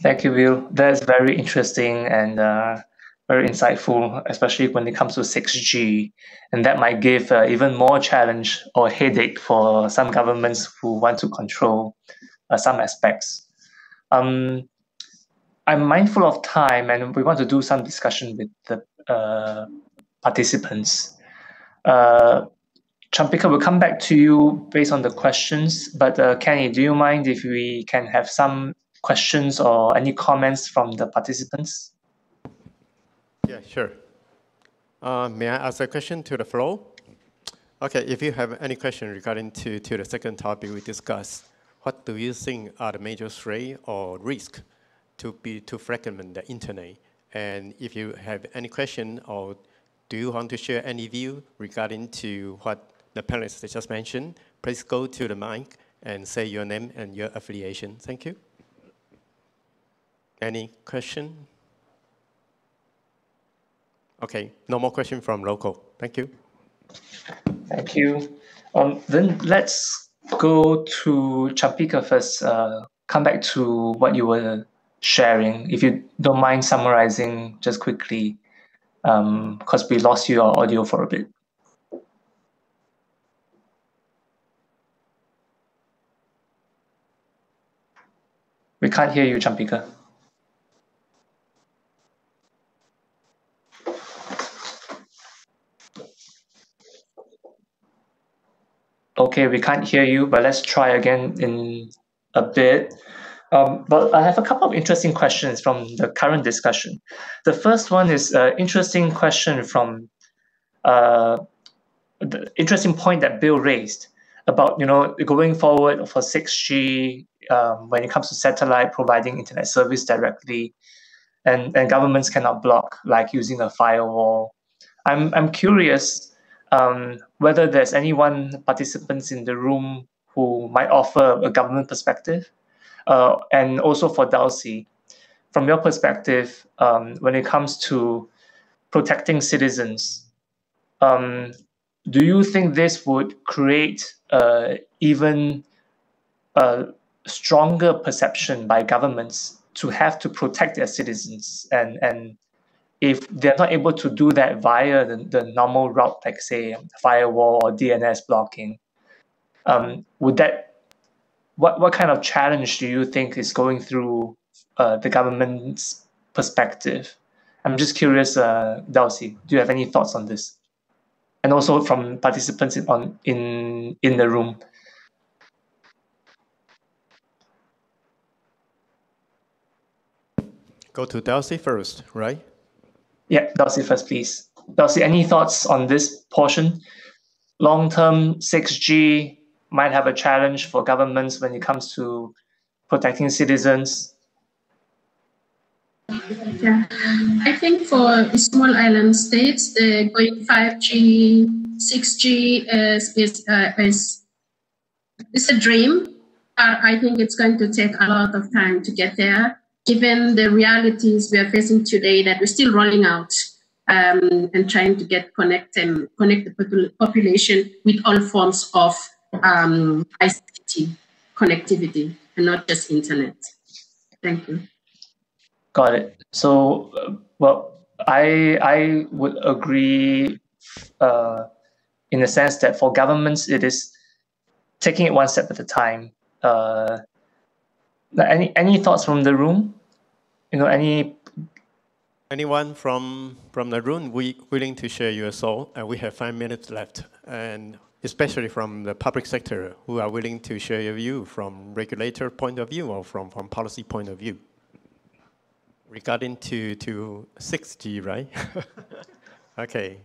S2: Thank you, Will. That's very interesting and uh, very insightful, especially when it comes to 6G. And that might give uh, even more challenge or headache for some governments who want to control uh, some aspects. Um, I'm mindful of time and we want to do some discussion with the uh, participants. Uh, Champika will come back to you based on the questions, but uh, Kenny, do you mind if we can have some questions or any comments from the participants?
S1: Yeah, sure. Uh, may I ask a question to the floor? Okay, if you have any question regarding to, to the second topic we discussed, what do you think are the major threat or risk to be to fragment the internet? And if you have any question or do you want to share any view regarding to what the panelists just mentioned, please go to the mic and say your name and your affiliation. Thank you. Any question? Okay, no more question from local. Thank you.
S2: Thank you. Um, then let's go to Champika first. Uh, come back to what you were sharing. If you don't mind summarizing just quickly, because um, we lost your audio for a bit. We can't hear you, Champika. Okay, we can't hear you, but let's try again in a bit. Um, but I have a couple of interesting questions from the current discussion. The first one is an interesting question from uh, the interesting point that Bill raised about you know going forward for 6G um, when it comes to satellite providing internet service directly, and, and governments cannot block like using a firewall. I'm I'm curious um, whether there's anyone participants in the room who might offer a government perspective uh, and also for Dulcie, from your perspective, um, when it comes to protecting citizens, um, do you think this would create uh, even a stronger perception by governments to have to protect their citizens and and if they're not able to do that via the, the normal route like say firewall or DNS blocking um, would that what what kind of challenge do you think is going through uh, the government's perspective? I'm just curious, uh, Dulcie, do you have any thoughts on this? And also from participants in, on in in the room.
S1: Go to Dulcie first, right?
S2: Yeah, Dulcie first, please. Dulcie, any thoughts on this portion? Long-term 6G might have a challenge for governments when it comes to protecting citizens?
S6: Yeah, I think for small island states, the going 5G, 6G is is uh, is is a dream. Uh, I think it's going to take a lot of time to get there, given the realities we are facing today that we're still rolling out um, and trying to get connect and connect the population with all forms of um, ICT connectivity and not just internet. Thank you.
S2: Got it. So, well, I I would agree uh, in the sense that for governments, it is taking it one step at a time. Uh, any any thoughts from the room? You know, any
S1: anyone from from the room we willing to share your soul? And we have five minutes left, and especially from the public sector, who are willing to share your view from regulator point of view or from, from policy point of view? Regarding to, to 6G, right? okay.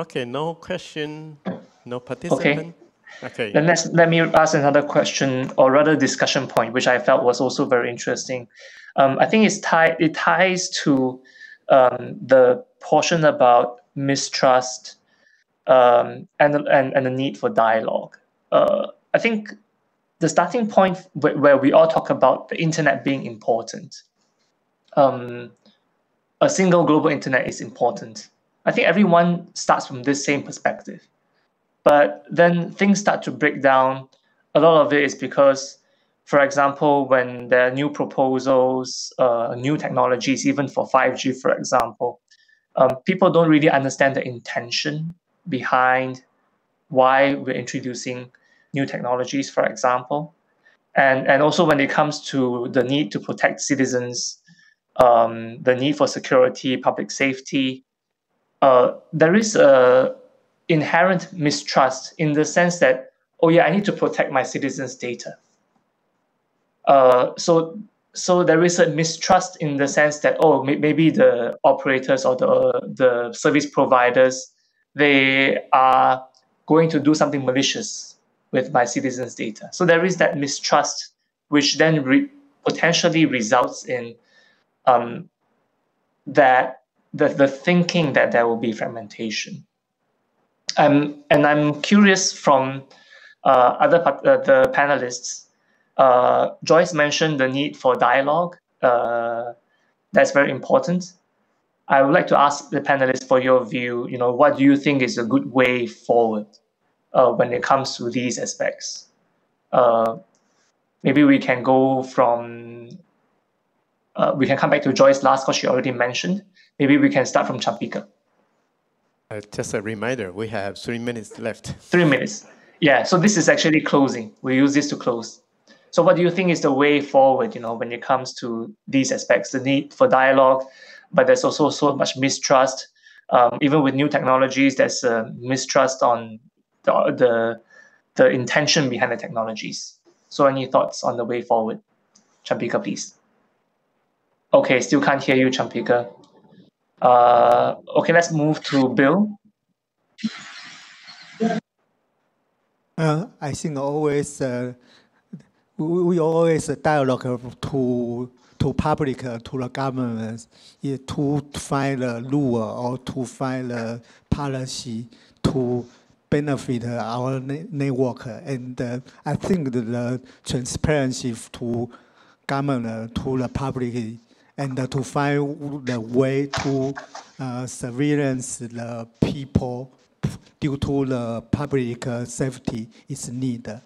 S1: Okay, no question, no participant.
S2: Okay.
S1: Okay.
S2: Then let's, let me ask another question or rather discussion point, which I felt was also very interesting. Um, I think it's tied, it ties to um, the portion about mistrust, um, and, and, and the need for dialogue. Uh, I think the starting point where, where, we all talk about the internet being important, um, a single global internet is important. I think everyone starts from this same perspective. But then things start to break down. A lot of it is because, for example, when there are new proposals, uh, new technologies, even for 5G, for example, um, people don't really understand the intention behind why we're introducing new technologies, for example. And, and also when it comes to the need to protect citizens, um, the need for security, public safety, uh, there is a inherent mistrust in the sense that, oh yeah, I need to protect my citizens' data. Uh, so so there is a mistrust in the sense that oh maybe the operators or the the service providers they are going to do something malicious with my citizens data so there is that mistrust which then re- potentially results in um, that the, the thinking that there will be fragmentation um, and i'm curious from uh, other uh, the panelists uh, Joyce mentioned the need for dialogue. Uh, that's very important. I would like to ask the panelists for your view. You know, what do you think is a good way forward uh, when it comes to these aspects? Uh, maybe we can go from. We can come back to Joyce last because she already mentioned. Maybe we can start from Champika.
S1: Uh, just a reminder, we have three minutes left.
S2: Three minutes. Yeah, so this is actually closing. We use this to close. So what do you think is the way forward, you know, when it comes to these aspects, the need for dialogue, but there's also so much mistrust. Um, even with new technologies, there's mistrust on the, the, the intention behind the technologies. So any thoughts on the way forward? Champika, please. Okay, still can't hear you, Champika. Uh, okay, let's move to Bill.
S5: Uh, I think always uh, we, we always dialogue to to public uh, to the government yeah, to find a rule or to find a policy to benefit our ne- network and uh, I think the transparency to government to the public and to find the way to uh, surveillance the people due to the public uh, safety is needed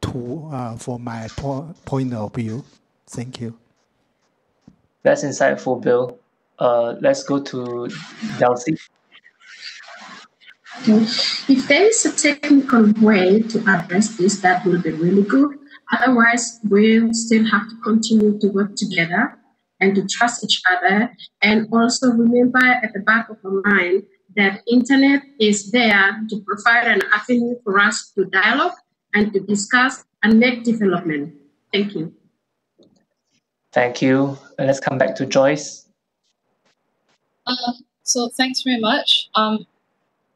S5: to uh, for my po- point of view. Thank you.
S2: That's insightful, Bill. Uh, let's go to Delcy.
S6: Okay. If there is a technical way to address this, that will be really good. Otherwise, we'll still have to continue to work together and to trust each other. And also remember at the back of our mind that internet is there to provide an avenue for us to dialogue and to discuss and make development. Thank you.
S2: Thank you. Let's come back to Joyce.
S4: Uh, so thanks very much. Um,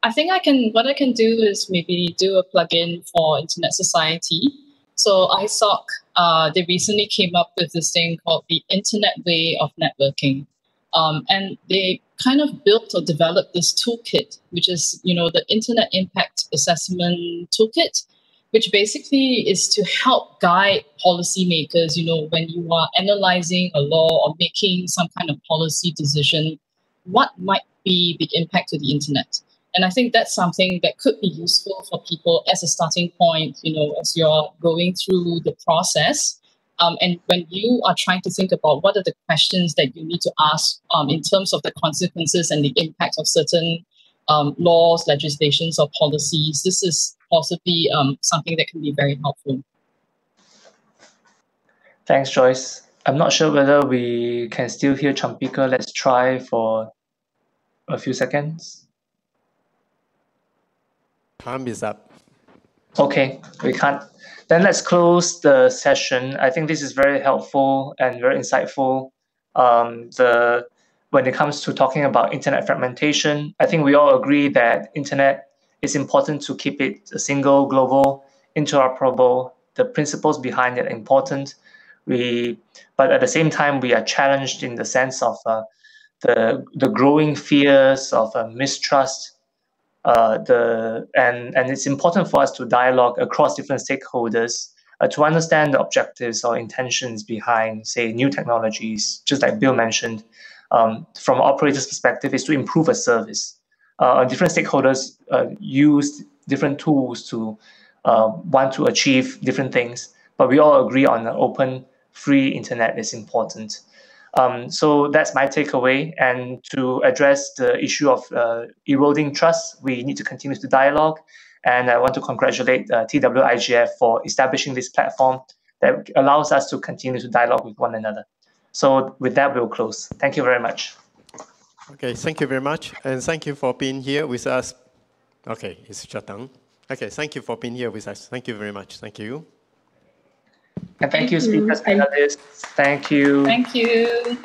S4: I think I can. What I can do is maybe do a plugin for Internet Society. So ISOC, uh, they recently came up with this thing called the Internet Way of Networking, um, and they kind of built or developed this toolkit, which is you know the Internet Impact Assessment Toolkit, which basically is to help guide policymakers. You know, when you are analyzing a law or making some kind of policy decision, what might be the impact to the internet? And I think that's something that could be useful for people as a starting point, you know, as you're going through the process. Um, and when you are trying to think about what are the questions that you need to ask um, in terms of the consequences and the impact of certain um, laws, legislations, or policies, this is possibly um, something that can be very helpful.
S2: Thanks, Joyce. I'm not sure whether we can still hear Champika. Let's try for a few seconds.
S1: Time is up.
S2: Okay, we can't. Then let's close the session. I think this is very helpful and very insightful. Um, the when it comes to talking about internet fragmentation, I think we all agree that internet is important to keep it a single, global, interoperable. The principles behind it are important. We, but at the same time, we are challenged in the sense of uh, the the growing fears of uh, mistrust uh, the and and it's important for us to dialogue across different stakeholders uh, to understand the objectives or intentions behind, say, new technologies. Just like Bill mentioned, um, from operator's perspective, is to improve a service. Uh, different stakeholders uh, use different tools to uh, want to achieve different things, but we all agree on an open, free internet is important. Um, so that's my takeaway. And to address the issue of uh, eroding trust, we need to continue to dialogue. And I want to congratulate uh, TWIGF for establishing this platform that allows us to continue to dialogue with one another. So with that, we'll close. Thank you very much.
S1: Okay, thank you very much. And thank you for being here with us. Okay, it's shut down. Okay, thank you for being here with us. Thank you very much. Thank you.
S2: And thank, thank you, speakers, panelists. Thank you.
S4: Thank you.